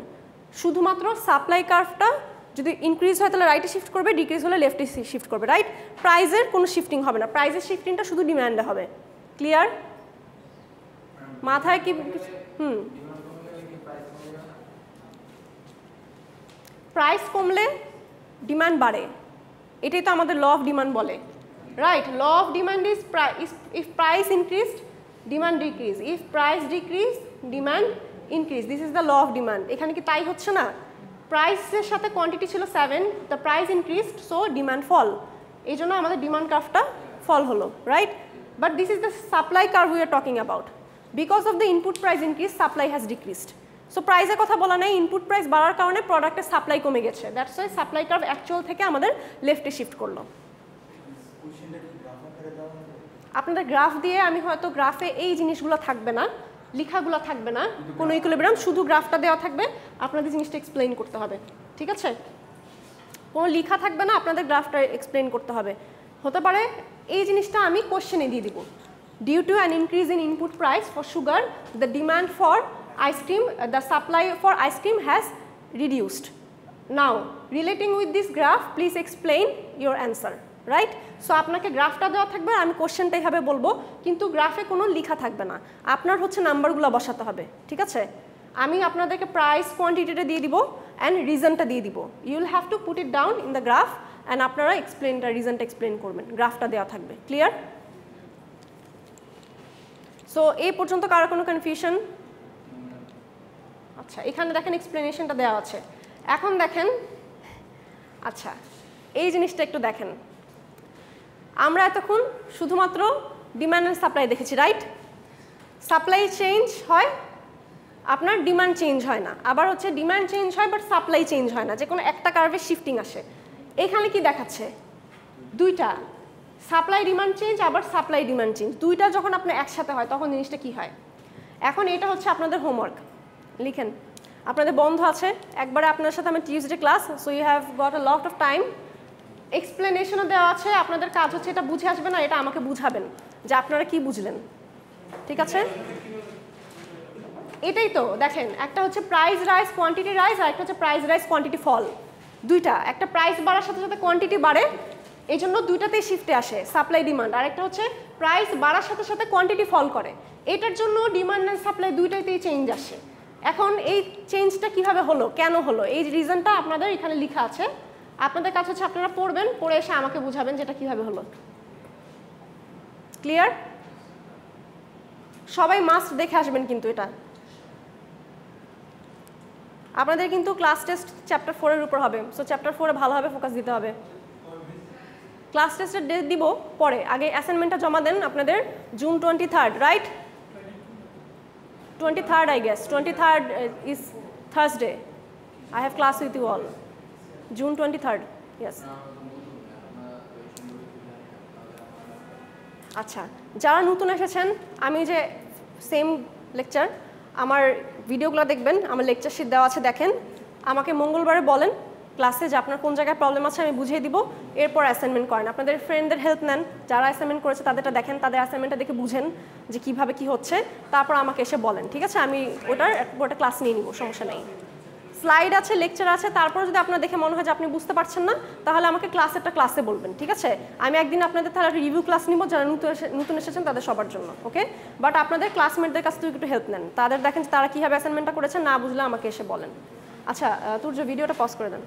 শুধুমাত্র সাপ্লাই কার্ভটা যদি ইনক্রিজ হয়, তাহলে রাইটে শিফট করবে ডিক্রিজ হলে লেফটে শিফট করবে রাইট প্রাইজের কোনো শিফটিং হবে না। প্রাইজের শিফটিংটা শুধু ডিম্যান্ডে হবে। ক্লিয়ার মাথায় কি হুম। প্রাইস কমলে ডিমান্ড বাড়ে। এটাই তো আমাদের ল অফ ডিমান্ড বলে। Right law of demand is if price increased demand decrease if price decrease demand increase this is the law of demand এখানে কি তাই হচ্ছে না? প্রাইসের সাথে কোয়ান্টিটি ছিল seven the price increased so demand fall এই জন্য আমাদের ডিমান্ড কার্ভটা ফল হলো right but this is the supply curve we are talking about because of the input price increase supply has decreased so প্রাইসের কথা বলা নেই ইনপুট প্রাইস বাড়ার কারণে প্রোডাক্টের সাপ্লাই কমে গেছে। That's why supply curve actual থেকে আমাদের লেফটে শিফট করল। আপনাদের গ্রাফ দিয়ে আমি হয়তো গ্রাফে এই জিনিসগুলো থাকবে না লেখাগুলো থাকবে না কোনো ইকুইলিব্রিয়াম শুধু গ্রাফটা দেওয়া থাকবে আপনাদের জিনিসটা এক্সপ্লেইন করতে হবে ঠিক আছে? কোনো লেখা থাকবে না আপনাদের গ্রাফটা এক্সপ্লেইন করতে হবে। হতে পারে এই জিনিসটা আমি কোশ্চেনে দিয়ে দিব। Due to an increase in input price for sugar the demand for ice cream the supply for ice cream has reduced now relating with this graph please explain your answer right so আপনাকে গ্রাফটা দেওয়া থাকবে, আমি কোশ্চেনটা এইভাবে বলব, কিন্তু গ্রাফে কোনো লেখা থাকবে না। আপনার হচ্ছে নাম্বারগুলো বসাতে হবে, ঠিক আছে? আমি আপনাদেরকে প্রাইস কোয়ান্টিটিটা দিয়ে দিব অ্যান্ড রিজনটা দিয়ে দিব। You will have to put it down in the graph and আপনারা এক্সপ্লেনটা রিজনটা এক্সপ্লেন করবেন। গ্রাফটা দেওয়া থাকবে ক্লিয়ার সো এই পর্যন্ত কারও কোনো কনফিউশন আচ্ছা এখানে দেখেন এক্সপ্লেনেশনটা দেওয়া আছে। এখন দেখেন আচ্ছা এই জিনিসটা একটু দেখেন। আমরা এতক্ষণ শুধুমাত্র ডিমান্ড অ্যান্ড সাপ্লাই দেখেছি রাইট সাপ্লাই চেঞ্জ হয়, আপনার ডিমান্ড চেঞ্জ হয় না। আবার হচ্ছে ডিমান্ড চেঞ্জ হয় বাট সাপ্লাই চেঞ্জ হয় না। যে কোনো একটা কার্ভে শিফটিং আসে। এখানে কি দেখাচ্ছে? দুইটা। সাপ্লাই ডিমান্ড চেঞ্জ আবার সাপ্লাই ডিমান্ড চেঞ্জ দুইটা যখন আপনার একসাথে হয়, তখন জিনিসটা কি হয়? এখন এটা হচ্ছে আপনাদের হোমওয়ার্ক লিখেন। আপনাদের বন্ধ আছে। একবারে আপনার সাথে আমার Tuesday class so you have got a lot of time এক্সপ্লেনেশনও দেওয়া আছে, আপনাদের কাজ হচ্ছে এটা বুঝে আসবে না, এটা আমাকে বুঝাবেন যে আপনারা কি বুঝলেন। ঠিক আছে? এটাই তো, দেখেন, একটা হচ্ছে প্রাইস রাইস কোয়ান্টিটি রাইস আর একটা হচ্ছে প্রাইস রাইস কোয়ান্টিটি ফল দুইটা, একটা প্রাইস বাড়ার সাথে সাথে কোয়ান্টিটি বাড়ে এই জন্য দুইটাতেই শিফটে আসে সাপ্লাই ডিমান্ড আর একটা হচ্ছে প্রাইস বাড়ার সাথে সাথে কোয়ান্টিটি ফল করে। এটার জন্য ডিমান্ড অ্যান্ড সাপ্লাই দুইটাতেই চেঞ্জ আসে। এখন এই চেঞ্জটা কীভাবে হলো? কেন হলো? এই রিজনটা আপনাদের এখানে লেখা আছে। আপনাদের কাছে হচ্ছে আপনারা পড়বেন, পড়ে এসে আমাকে বুঝাবেন যেটা কীভাবে হলো। ক্লিয়ার সবাই মাস্ট দেখে আসবেন কিন্তু এটা। আপনাদের কিন্তু ক্লাস টেস্ট চ্যাপ্টার ফোরের উপর হবে। সো চ্যাপ্টার ফোরে ভালোভাবে ফোকাস দিতে হবে। ক্লাস টেস্টের ডেট দিব পরে। আগে অ্যাসাইনমেন্টটা জমা দেন আপনাদের June twenty third right twenty third I guess twenty third I Thursday I have class with you all June twenty third yes আচ্ছা যারা নতুন এসেছেন, আমি যে সেম লেকচার আমার ভিডিওগুলো দেখবেন, আমার লেকচার শিট দেওয়া আছে, দেখেন। আমাকে মঙ্গলবারে বলেন ক্লাসে যে আপনার কোন জায়গায় প্রবলেম আছে আমি বুঝিয়ে দিব, এরপর অ্যাসাইনমেন্ট করেন। আপনাদের ফ্রেন্ডদের হেল্প নেন, যারা অ্যাসাইনমেন্ট করেছে তাদেরটা দেখেন, তাদের অ্যাসাইনমেন্টটা দেখে বুঝেন যে কীভাবে কি হচ্ছে। তারপর আমাকে এসে বলেন, ঠিক আছে? আমি ওটার ওটা ক্লাস নিয়ে নিব, সমস্যা নেই। স্লাইড আছে লেকচার আছে, তারপর যদি আপনার দেখে মনে হয় যে আপনি বুঝতে পারছেন না, তাহলে আমাকে ক্লাসেরটা ক্লাসে বলবেন, ঠিক আছে? আমি একদিন আপনাদের তাহলে রিভিউ ক্লাস নিব, যারা নতুন এসে- নতুন এসেছেন তাদের সবার জন্য ওকে বাট আপনাদের ক্লাসমেটদের কাছ থেকে একটু হেল্প নেন। তাদের দেখেন তারা কীভাবে অ্যাসাইনমেন্টটা করেছে, না বুঝলে আমাকে এসে বলেন। আচ্ছা তোর যে ভিডিওটা পজ করে দেন।